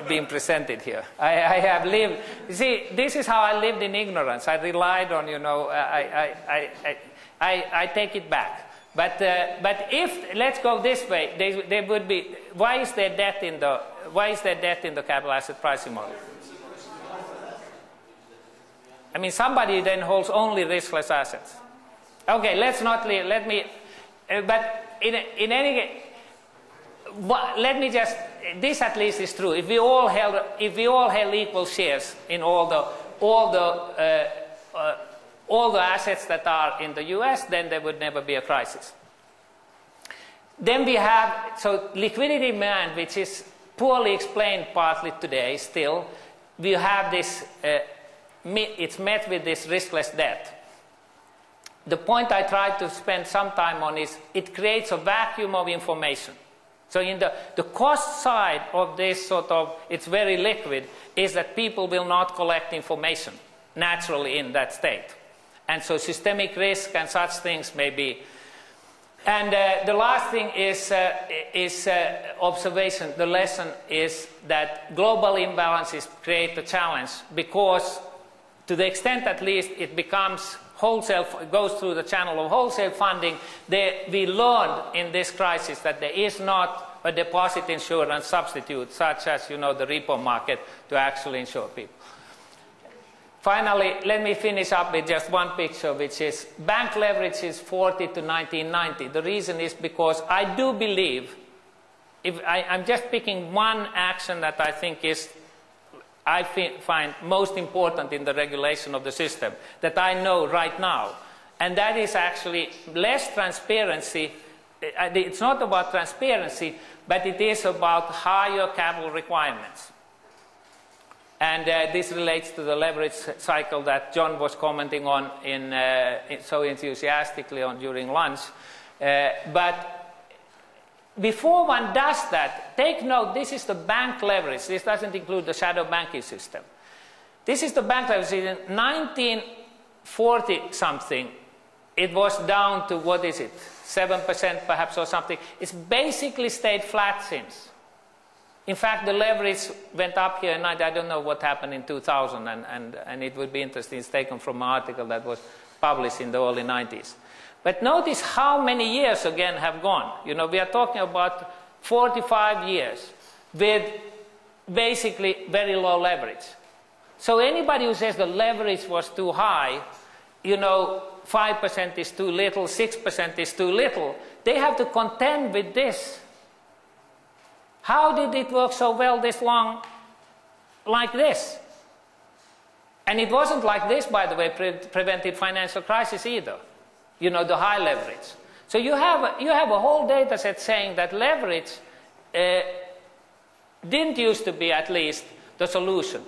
being presented here. I, I have lived, see, this is how I lived in ignorance. I relied on, you know, I, I, I, I, I take it back. But, uh, but if, let's go this way, there, there would be, why is there debt in the, why is there debt in the capital asset pricing model? I mean, somebody then holds only riskless assets. Okay, let's not leave, let me, uh, but in, in any case, let me just, this at least is true. If we all held, if we all held equal shares in all the, all the, uh, uh, all the assets that are in the US, then there would never be a crisis. Then we have, so liquidity demand, which is poorly explained partly today still, we have this, uh, it's met with this riskless debt. The point I tried to spend some time on is it creates a vacuum of information. So in the, the cost side of this sort of, it's very liquid, is that people will not collect information naturally in that state. And so systemic risk and such things may be. And uh, the last thing is, uh, is uh, observation. The lesson is that global imbalances create a challenge because, to the extent at least, it becomes wholesale, goes through the channel of wholesale funding. There, we learned in this crisis that there is not a deposit insurance substitute, such as you know the repo market, to actually insure people. Finally, let me finish up with just one picture, which is bank leverage is 40 to 1990. The reason is because I do believe, if I, I'm just picking one action that I think is, I fi- find most important in the regulation of the system that I know right now, and that is actually less transparency. It's not about transparency, but it is about higher capital requirements. And uh, this relates to the leverage cycle that John was commenting on in, uh, so enthusiastically on during lunch. Uh, but before one does that, take note this is the bank leverage. This doesn't include the shadow banking system. This is the bank leverage. In 1940 something, it was down to what is it? 7% perhaps or something. It's basically stayed flat since. In fact, the leverage went up here, and I I don't know what happened in 2000, and, and, and it would be interesting. It's taken from an article that was published in the early 90s. But notice how many years again have gone. You know, we are talking about 45 years with basically very low leverage. So anybody who says the leverage was too high, you know, 5% is too little, 6% is too little, they have to contend with this. How did it work so well this long like this? And it wasn't like this, by the way, pre- prevented financial crisis either. You know, the high leverage. So you have, you have a whole data set saying that leverage uh, didn't used to be at least the solution.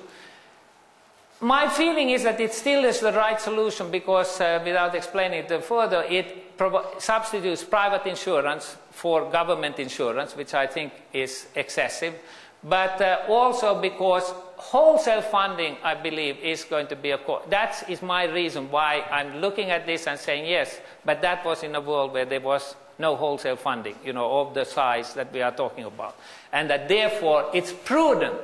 My feeling is that it still is the right solution because, uh, without explaining it further, it substitutes private insurance for government insurance, which I think is excessive. But uh, also because wholesale funding, I believe, is going to be a core. That is my reason why I'm looking at this and saying yes, but that was in a world where there was no wholesale funding, you know, of the size that we are talking about. And that therefore it's prudent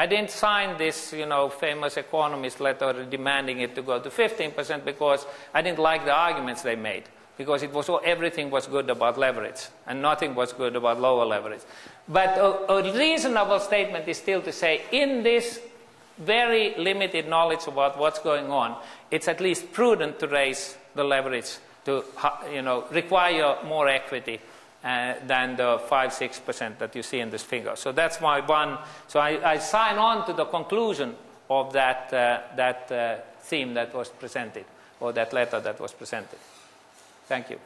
I didn't sign this, you know, famous economist letter demanding it to go to 15% because I didn't like the arguments they made. Because it was all, everything was good about leverage and nothing was good about lower leverage. But a, a reasonable statement is still to say, in this very limited knowledge about what's going on, it's at least prudent to raise the leverage to, you know, require more equity uh, than the 5 6% that you see in this figure. So that's my one. So I, I sign on to the conclusion of that, uh, that uh, theme that was presented, or that letter that was presented. Thank you.